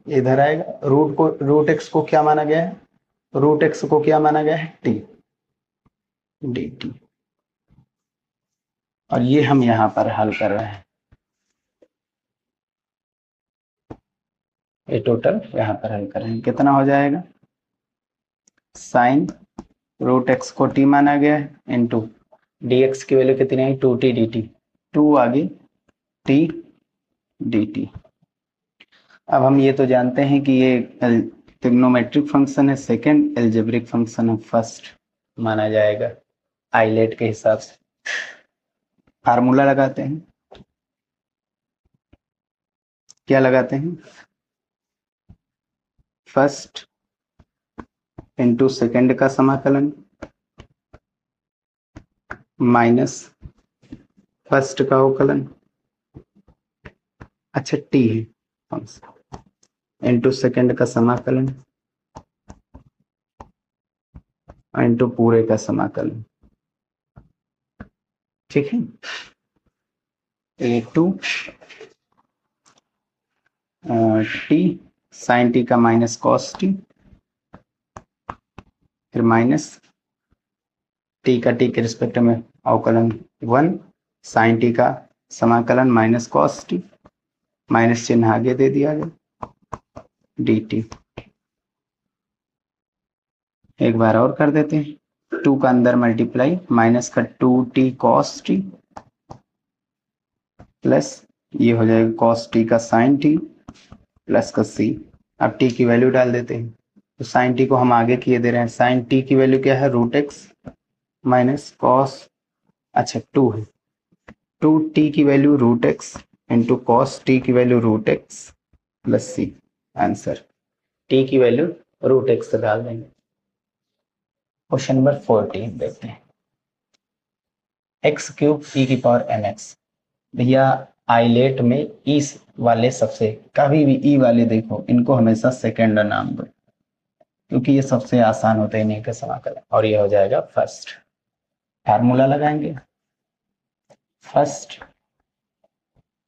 इधर आएगा। रूट को रूट एक्स को क्या माना गया है? रूट एक्स को क्या माना गया है? टी डी टी और ये हम यहाँ पर हल कर रहे हैं। ये टोटल यहाँ पर हल करेंगे कितना हो जाएगा? साइन रूट एक्स को टी माना गया है इंटू एक्स की वैल्यू कितनी आई? Two T D T two आ गई टी डी टी अब हम ये तो जानते हैं कि ये टिग्नोमेट्रिक फ़ंक्शन है सेकंड एल्जेब्रिक फ़ंक्शन है फ़र्स्ट माना जाएगा आईलेट के हिसाब से। फार्मूला लगाते हैं। क्या लगाते हैं? फ़र्स्ट इंटू सेकेंड का समाकलन। माइनस फ़र्स्ट का अवकलन अच्छा टी है इंटू सेकेंड का समाकलन। इंटू पूरे का समाकलन। ठीक है? A two T sine T का माइनस कॉस टी फिर माइनस टी का टी के रिस्पेक्ट में अवकलन वन साइन टी का समाकलन माइनस कॉस टी माइनस चिन्ह आगे दे दिया गया डी टी एक बार और कर देते हैं। टू का अंदर मल्टीप्लाई माइनस का two T cos T plus ये हो जाएगा कॉस टी का साइन टी प्लस का सी अब टी की वैल्यू डाल देते हैं। तो साइन टी को हम आगे किए दे रहे हैं। साइन टी की वैल्यू क्या है? रूट एक्स माइनस कॉस अच्छा टू है। टू टी की value root X into cos T की value root X plus C answer T की वैल्यू रूट एक्स डाल देंगे। क्वेश्चन नंबर फोर्टीन देखते हैं। एक्स क्यूब ई की पावर एम एक्स भैया आईलेट में ई वाले सबसे, कभी भी ई वाले देखो, इनको हमेशा सेकेंड नाम दो, क्योंकि ये सबसे आसान होते हैं, इन्हीं का समाकलन, और ये हो जाएगा फ़र्स्ट फार्मूला लगाएँगे। फ़र्स्ट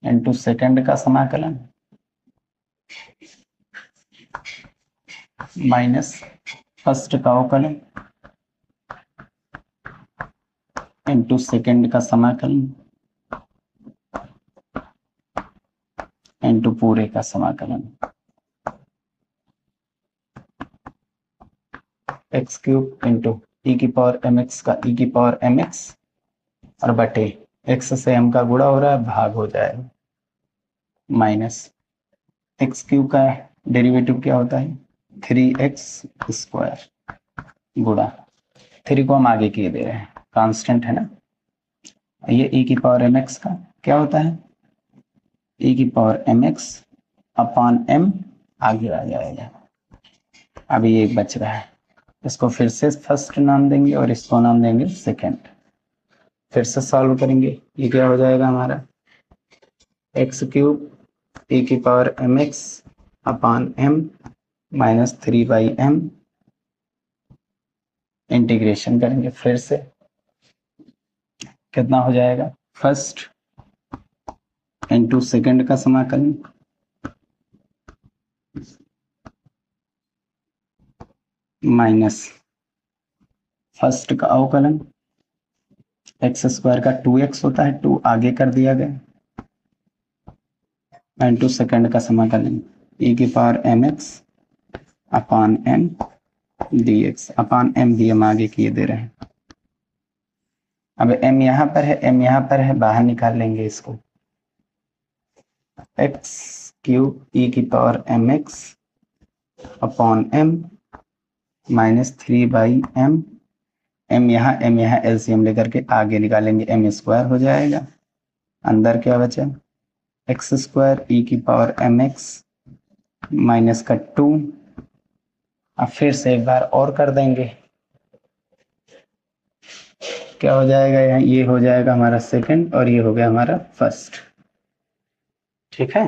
इंटू सेकेंड का समाकलन। माइनस फ़र्स्ट का अवकलन। इंटू सेकेंड का समाकलन। इंटू पूरे का समाकलन। एक्स क्यूब इंटू ई की पावर एम एक्स का ई की पावर एम एक्स और बटे एक्स से एम का गुड़ा हो रहा है, भाग हो जाएगा। माइनस एक्स क्यूब का डेरिवेटिव क्या होता है? थ्री एक्स स्क्वायर गुड़ा थ्री को हम आगे किए दे रहे हैं। कांस्टेंट है ना? ये ई की पावर एम एक्स का क्या होता है? ई की power M X upon M आगे आ जाएगा। अभी एक बच रहा है। इसको फिर से फ़र्स्ट नाम देंगे और इसको नाम देंगे सेकेंड फिर से सॉल्व करेंगे। ये क्या हो जाएगा हमारा? एक्स क्यूब ए की power M X upon M minus three by M integration करेंगे फिर से। कितना हो जाएगा? फ़र्स्ट इंटू सेकेंड का समाकलन। माइनस फ़र्स्ट का अवकलन एक्स स्क्वायर का टू एक्स होता है टू आगे कर दिया गया। इंटू सेकेंड का समाकलन। ई की power M X upon M D X upon M भी हम आगे किए दे रहे हैं। अब एम यहाँ पर है एम यहाँ पर है, बाहर निकाल लेंगे इसको। एक्स क्यूब ई की power M X upon M minus three by M M यहाँ एम यहाँ एलसीएम लेकर के आगे निकालेंगे, एम स्क्वायर हो जाएगा। अंदर क्या बचा? एक्स स्क्वायर, ई की पावर एम एक्स माइनस का टू। अब फिर से एक बार और कर देंगे। क्या हो जाएगा यहाँ? ये हो जाएगा हमारा सेकंड और ये हो गया हमारा फ़र्स्ट। ठीक है?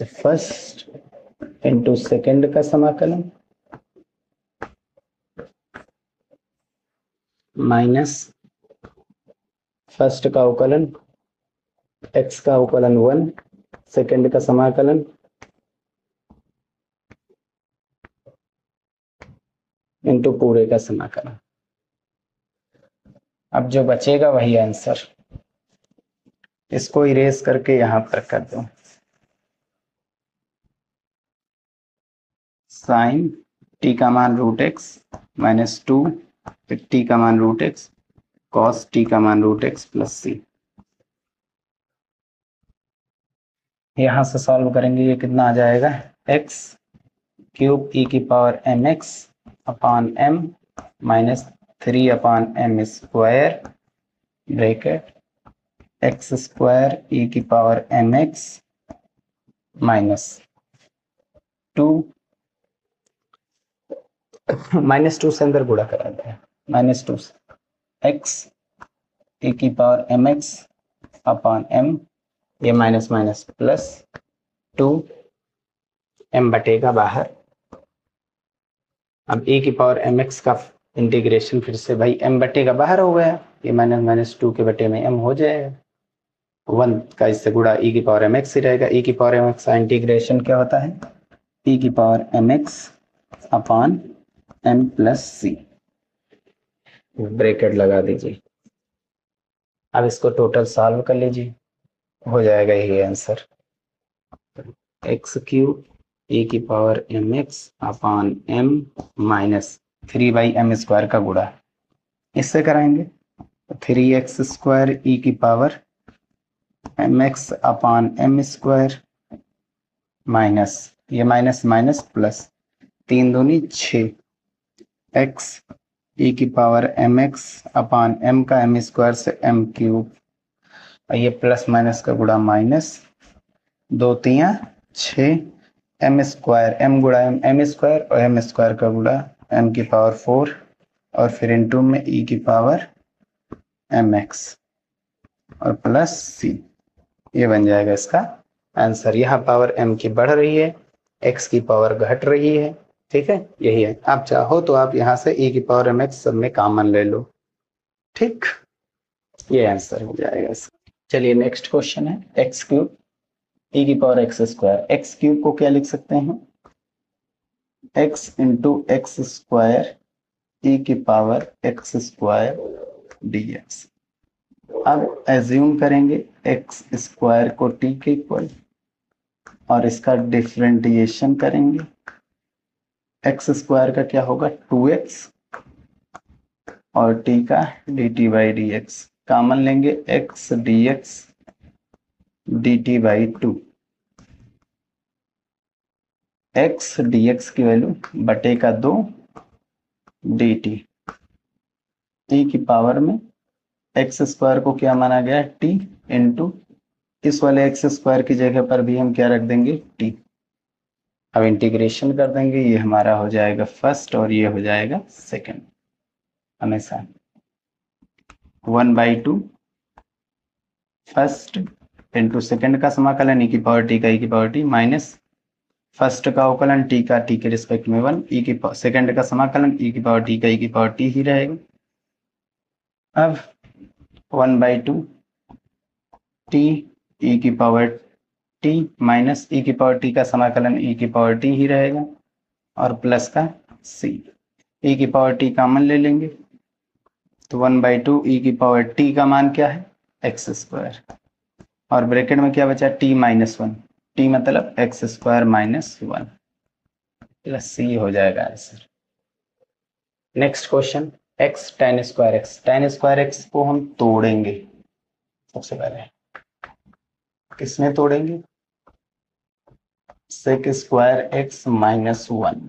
तो फ़र्स्ट इंटू सेकेंड का समाकलन। माइनस फ़र्स्ट का अवकलन एक्स का अवकलन वन, सेकेंड का समाकलन। इंटू पूरे का समाकलन। अब जो बचेगा वही आंसर। इसको इरेज करके यहाँ पर कर दो। साइन टी का मान root X minus two T का मान रूट एक्स कॉस टी का मान रूट एक्स प्लस सी यहाँ से सॉल्व करेंगे ये कितना आ जाएगा? एक्स क्यूब ई की power M X upon M minus three upon M square bracket X square E की power M X minus two minus two से अंदर गुड़ा करा गया माइनस टू एक्स ए की power M X upon M ये minus minus plus two M बटेगा बाहर। अब ए की पावर एम एक्स का इंटीग्रेशन फिर से भाई एम बटेगा बाहर हो गया। ये माइनस माइनस टू के बटे में एम हो जाएगा। वन का इससे गुड़ा ई की पावर एम एक्स ही रहेगा। ई की पावर एम एक्स का इंटीग्रेशन क्या होता है? ई की power M X upon M plus C bracket लगा दीजिए। अब इसको टोटल सॉल्व कर लीजिए। हो जाएगा यही आंसर एक्स क्यू ए की power M X upon M minus three by M square का गुड़ा इससे कराएँगे? थ्री एक्स स्क्वायर ई की power M X upon M square minus ये माइनस माइनस प्लस तीन दूनी छ। एक्स ई की power M X upon M का एम स्क्वायर से एम क्यूब और ये प्लस माइनस का गुड़ा माइनस दो तिया, छ एम स्क्वायर एम गुड़ा एम एम स्क्वायर और एम स्क्वायर का गुड़ा एम की पावर फोर और फिर इनटू में ई की पावर एम एक्स और प्लस सी ये बन जाएगा इसका आंसर यहाँ पावर एम की बढ़ रही है एक्स की पावर घट रही है ठीक है? यही है। आप चाहो तो आप यहाँ से ई की पावर एम एक्स सब में कॉमन ले लो। ठीक? ये आंसर हो जाएगा इसका। चलिए नेक्स्ट क्वेश्चन है। एक्स क्यूब ई की power X square X cube को क्या लिख सकते हैं? X into X square E की power X square D X अब एज्यूम करेंगे एक्स स्क्वायर को टी के इक्वल और इसका डिफ्रेंटिएशन करेंगे। एक्स स्क्वायर का क्या होगा? टू एक्स और टी का D T by D X common लेंगे X D X D T by two X D X की वैल्यू बटे का दो डी टी टी की पावर में एक्स स्क्वायर को क्या माना गया? टी इंटू इस वाले एक्स स्क्वायर की जगह पर भी हम क्या रख देंगे? टी अब इंटीग्रेशन कर देंगे, ये हमारा हो जाएगा फ़र्स्ट और ये हो जाएगा सेकंड हमेशा। One by two first into second का समाकलन ई की पावर टी का ई की पावर टी माइनस फ़र्स्ट का अवकलन टी का टी के रिस्पेक्ट में वन ई की सेकेंड का समाकलन ई की पावर टी का ई की पावर टी ही रहेगा। अब one by two T E की पावर टी माइनस ई की पावर टी का समाकलन ई की पावर टी ही रहेगा और प्लस का सी ई की पावर टी कॉमन ले लेंगे। तो वन बाई टू ई की पावर टी का मान क्या है? एक्स स्क्वायर और ब्रैकेट में क्या बचा? T minus one. टी मतलब X square minus one. Plus C हो जाएगा answer. Next question X tan square X tan square X को हम तोड़ेंगे। सबसे पहले। किसमें तोड़ेंगे? Sec square X minus one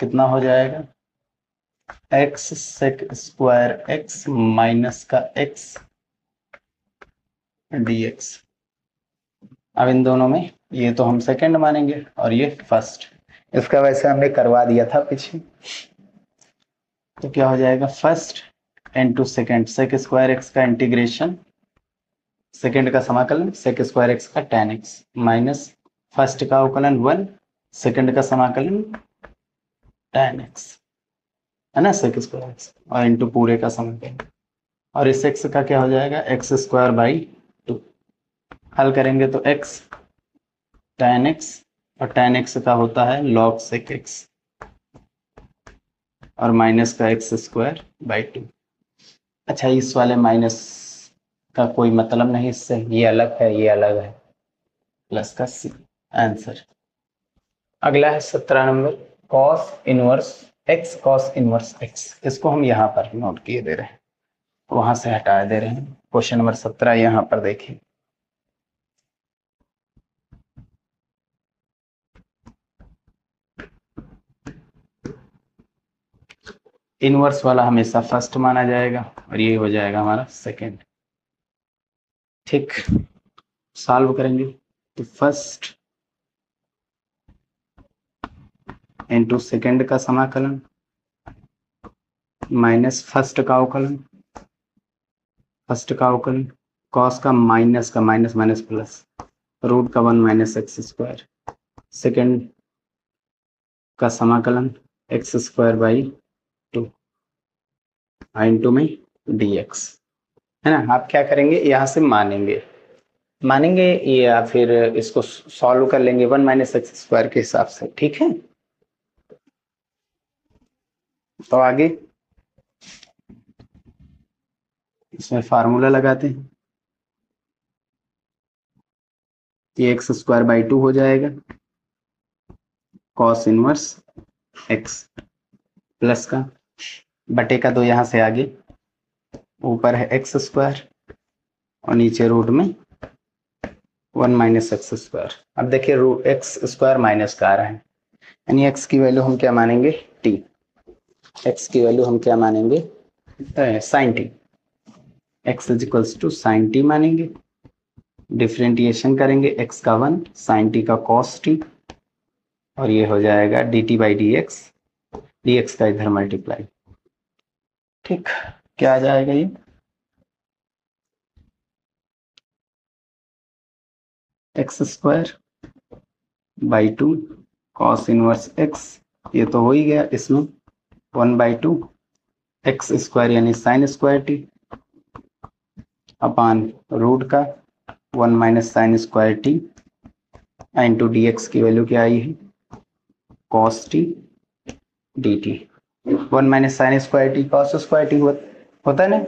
कितना हो जाएगा? X sec square X minus का एक्स डी एक्स अब इन दोनों में, ये तो हम सेकंड मानेंगे और ये फ़र्स्ट इसका वैसे हमने करवा दिया था पीछे। तो क्या हो जाएगा? First into second sec square X का इंटीग्रेशन सेकेंड का समाकलन सेक स्क्वायर एक्स का टेन एक्स माइनस फ़र्स्ट का अवकलन वन सेकेंड का समाकलन टेन एक्स है ना सेक स्क्वायर एक्स और इंटू पूरे का समाकलन। और इस एक्स का क्या हो जाएगा? एक्स स्क्वायर बाई टू हल करेंगे तो एक्स टेन एक्स और टेन एक्स का होता है लॉग सेक एक्स और माइनस का एक्स स्क्वायर बाई टू अच्छा इस वाले माइनस का कोई मतलब नहीं, इससे ये अलग है, ये अलग है। प्लस का सी आंसर अगला है सत्रह number cos inverse X cos inverse X इसको हम यहाँ पर नोट किए दे रहे हैं। वहाँ से हटा दे रहे हैं। क्वेश्चन नंबर सत्रह यहाँ पर देखिए। इनवर्स वाला हमेशा फ़र्स्ट माना जाएगा और ये हो जाएगा हमारा सेकंड ठीक सॉल्व करेंगे। तो फ़र्स्ट इंटू सेकेंड का समाकलन माइनस फ़र्स्ट का अवकलन फ़र्स्ट का अवकलन कॉस का माइनस का माइनस माइनस प्लस रूट का one minus X square second का समाकलन X square by two into में डी एक्स है ना? आप क्या करेंगे? यहाँ से मानेंगे। मानेंगे या फिर इसको सॉल्व कर लेंगे वन माइनस एक्स स्क्वायर के हिसाब से। ठीक है? तो आगे। इसमें फार्मूला लगाते हैं। ये एक्स स्क्वायर बाई टू हो जाएगा। कॉस इनवर्स एक्स प्लस का। बटे का दो यहाँ से आगे। ऊपर है एक्स स्क्वायर और नीचे रूट में वन माइनस एक्स स्क्वायर अब देखिए रूट एक्स स्क्वायर माइनस का आ रहा है? यानी एक्स की वैल्यू हम क्या मानेंगे? टी एक्स की वैल्यू हम क्या मानेंगे? Sine T X is equals to sine T मानेंगे। डिफ्रेंटिएशन करेंगे एक्स का वन साइन टी का कॉस टी और ये हो जाएगा D T by D X D X का इधर मल्टीप्लाई ठीक। क्या आ जाएगा ये? X square by two cos inverse X ये तो हो ही गया इसमें। One by two X square यानी sine square T upon root का one minus sine square t and two d x की वैल्यू क्या आई है? Cos t d t one minus sine square t cos square t होता है ना?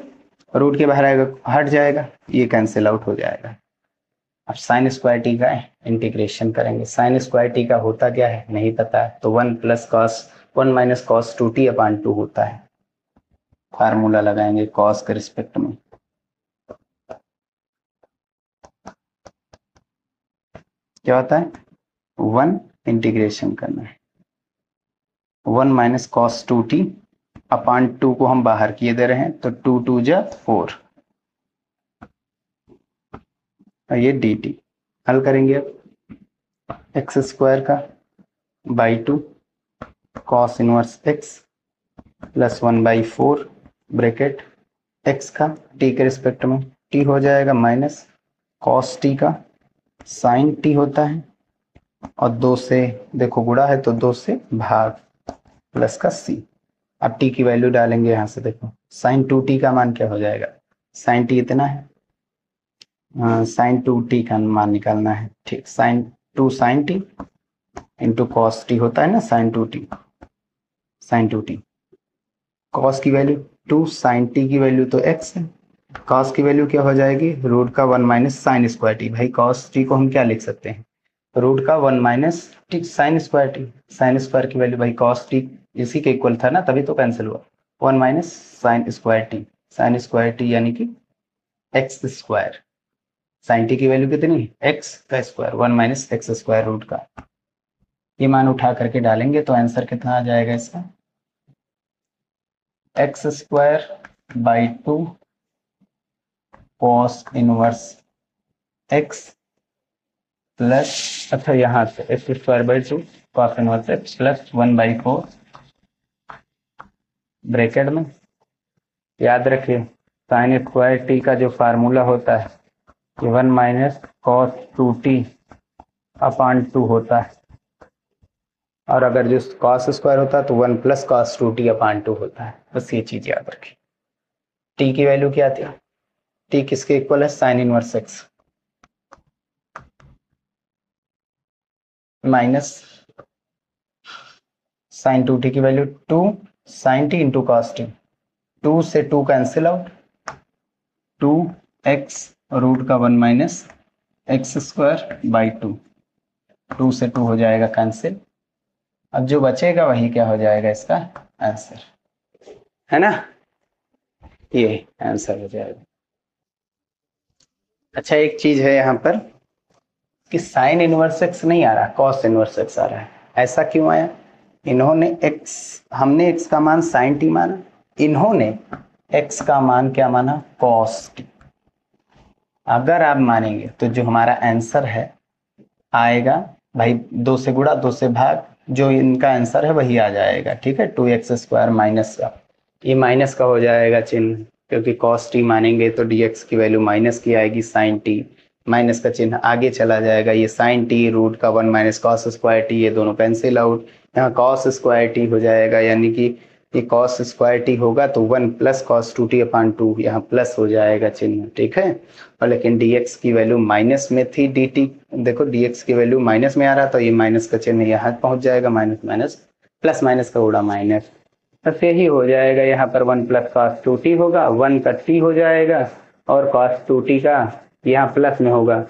Root के बाहर आएगा, हट जाएगा, ये कैंसिल आउट हो जाएगा। अब साइन स्क्वायर टी का इंटीग्रेशन करेंगे। साइन स्क्वायर टी का होता क्या है? नहीं पता है। तो one plus cos one minus cos two t upon two होता है। फार्मूला लगाएँगे कॉस के रिस्पेक्ट में। क्या होता है? वन इंटीग्रेशन करना है। One minus cos two t upon two को हम बाहर किए दे रहे हैं तो टू टू जा फोर। ये डी टी। हल करेंगे अब। एक्स स्क्वायर का by two, cos inverse x, plus one by four, bracket x का, टी के रिस्पेक्ट में। टी हो जाएगा माइनस कॉस टी का, साइन टी होता है। और दो से, देखो गुड़ा है तो दो से भाग, प्लस का सी। अब टी की वैल्यू डालेंगे यहाँ से देखो। साइन टू टी का मान क्या हो जाएगा? साइन टी इतना है। साइन टू टी का मान निकालना है। ठीक sine two sine t into cos t होता है ना sine two t sine two t cos की वैल्यू टू साइन टी की वैल्यू तो एक्स है। कॉस की वैल्यू क्या हो जाएगी? रूट का one minus sine square t भाई कॉस टी को हम क्या लिख सकते हैं? रूट का one minus t sine square t sine square की वैल्यू भाई कॉस टी इसी के इक्वल था ना, तभी तो कैंसिल हुआ। One minus sine square t sine square t यानी कि एक्स स्क्वायर साइन टी की वैल्यू कितनी? एक्स का square one minus x square root का। ये मान उठा करके डालेंगे तो आंसर कितना आ जाएगा इसका? X square by two cos inverse x plus अच्छा यहाँ से x square by two cos inverse x plus one by four bracket में? याद रखिए साइन स्क्वायर टी का जो फार्मूला होता है कि one minus cos two t upon two होता है। और अगर जो कॉस स्क्वायर होता है तो one plus cos two t upon two होता है। बस ये चीज़ याद रखिए। टी की वैल्यू क्या थी? टी किसके इक्वल है? Sine inverse x minus sine two t की value two sine t into cos t two से two cancel out two x root का one minus x square by two two से two हो जाएगा cancel अब जो बचेगा वही क्या हो जाएगा इसका? आंसर है ना? ये आंसर हो जाएगा. अच्छा एक चीज़ है यहाँ पर कि साइन इनवर्स एक्स नहीं आ रहा कॉस इनवर्स एक्स आ रहा है। ऐसा क्यों आया? इन्होंने एक्स हमने एक्स का मान साइन टी माना। इन्होंने एक्स का मान क्या माना? कॉस टी अगर आप मानेंगे तो जो हमारा आंसर है, आएगा। भाई, दो से गुड़ा दो से भाग, जो इनका आंसर है, वही आ जाएगा, ठीक है? टू एक्स स्क्वायर माइनस का। ये माइनस का हो जाएगा चिन्ह, क्योंकि कॉस टी मानेंगे तो एक्स की वैल्यू माइनस की आएगी साइन टी माइनस का चिन्ह आगे चला जाएगा। ये साइन टी रूट का one minus cos square t ये दोनों कैंसिल आउट यहाँ कॉस स्क्वायर टी हो जाएगा, यानी कि ये कॉस स्क्वायर टी होगा तो one plus cos two t upon two यहाँ प्लस हो जाएगा चिन्ह, ठीक है? और लेकिन dx की वैल्यू माइनस में थी dt, देखो dx की वैल्यू माइनस में आ रहा था, ये माइनस का चिन्ह यहाँ पहुँच जाएगा, माइनस माइनस, प्लस माइनस का उड़ा माइनस। बस यही हो जाएगा, यहाँ पर one plus cos two t होगा, वन का टी हो जाएगा, और कॉस टू टी का यहाँ प्लस में होगा।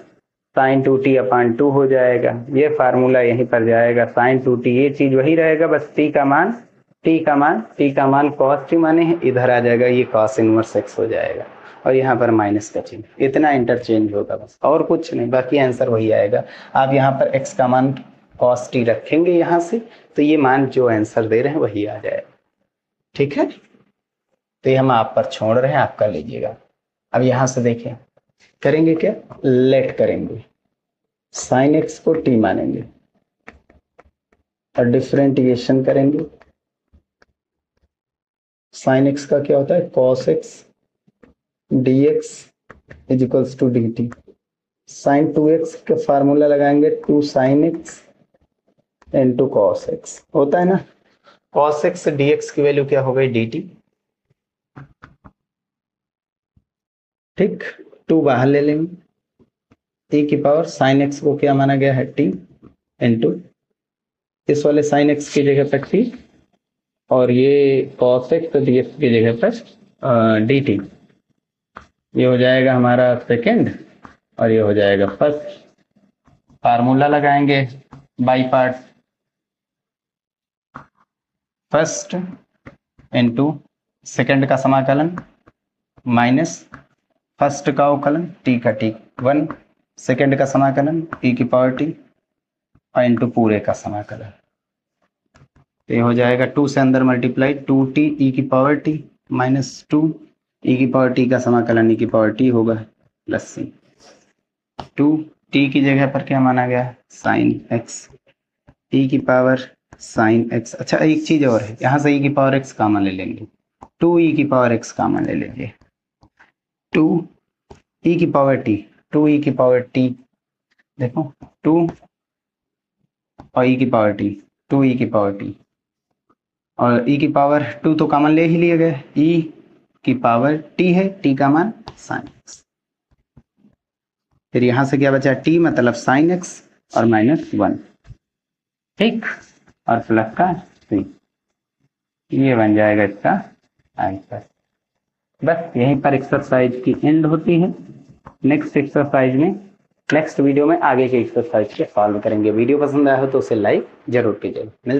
Sine two t upon two हो जाएगा। ये फार्मूला यहीं पर जाएगा। साइन टू टी ये चीज़ वही रहेगा, बस टी का मान टी का मान टी का मान कॉस टी माने इधर आ जाएगा, ये कॉस इनवर्स एक्स हो जाएगा। और यहाँ पर माइनस का चिन्ह। इतना इंटरचेंज होगा बस, और कुछ नहीं, बाकी आंसर वही आएगा। आप यहाँ पर एक्स का मान कॉस टी रखेंगे यहाँ से तो ये मान जो आंसर दे रहे हैं, वही आ जाएगा। ठीक है? तो हम आप पर छोड़ रहे हैं आप कर लीजिएगा। अब यहाँ से देखें। करेंगे क्या? लेट करेंगे। साइन एक्स को टी मानेंगे। और डिफ्रेंटिएशन करेंगे। साइन एक्स का क्या होता है? Cos x d x is equals to d t. Sine two x का फार्मूला लगाएँगे two sine x and two cos x. होता है ना? कॉस एक्स डी एक्स की वैल्यू क्या हो गई? D T. ठीक? टू बाहर ले लेंगे। ए की पावर साइन एक्स को क्या माना गया है? टी इंटू इस वाले साइन एक्स की जगह पर टी और ये कॉस एक्स डी एक्स की जगह पर डी टी ये हो जाएगा हमारा सेकेंड और ये हो जाएगा फ़र्स्ट फार्मूला लगाएँगे by part first into second का समाकलन माइनस फ़र्स्ट का अवकलन टी का टी वन सेकेंड का समाकलन ई की पावर टी और इंटू पूरे का समाकलन। तो ये हो जाएगा टू से अंदर मल्टीप्लाई टू टी ई की power t minus two e की पावर टी का समाकलन ई की पावर टी होगा प्लस सी टू टी की जगह पर क्या माना गया? साइन एक्स ई की पावर साइन एक्स अच्छा एक चीज़ और है, यहाँ से ई की पावर एक्स कामन ले लेंगे। टू ई की पावर एक्स कामन ले लेंगे। टू ई की पावर टी टू ई की पावर टी देखो, टू और ई की पावर टी टू ई की पावर टी और ई की पावर टू तो कॉमन ले ही लिए गए ई की पावर टी है टी का मान साइन एक्स फिर यहाँ से क्या बचा टी मतलब साइन एक्स और माइनस वन ठीक? और प्लस का थ्री ये बन जाएगा इसका आंसर बस यहीं पर एक्सरसाइज की एंड होती है। नेक्स्ट एक्सरसाइज में नेक्स्ट वीडियो में आगे के एक्सरसाइज के सॉल्व करेंगे। वीडियो पसंद आया हो तो उसे लाइक ज़रूर कीजिएगा।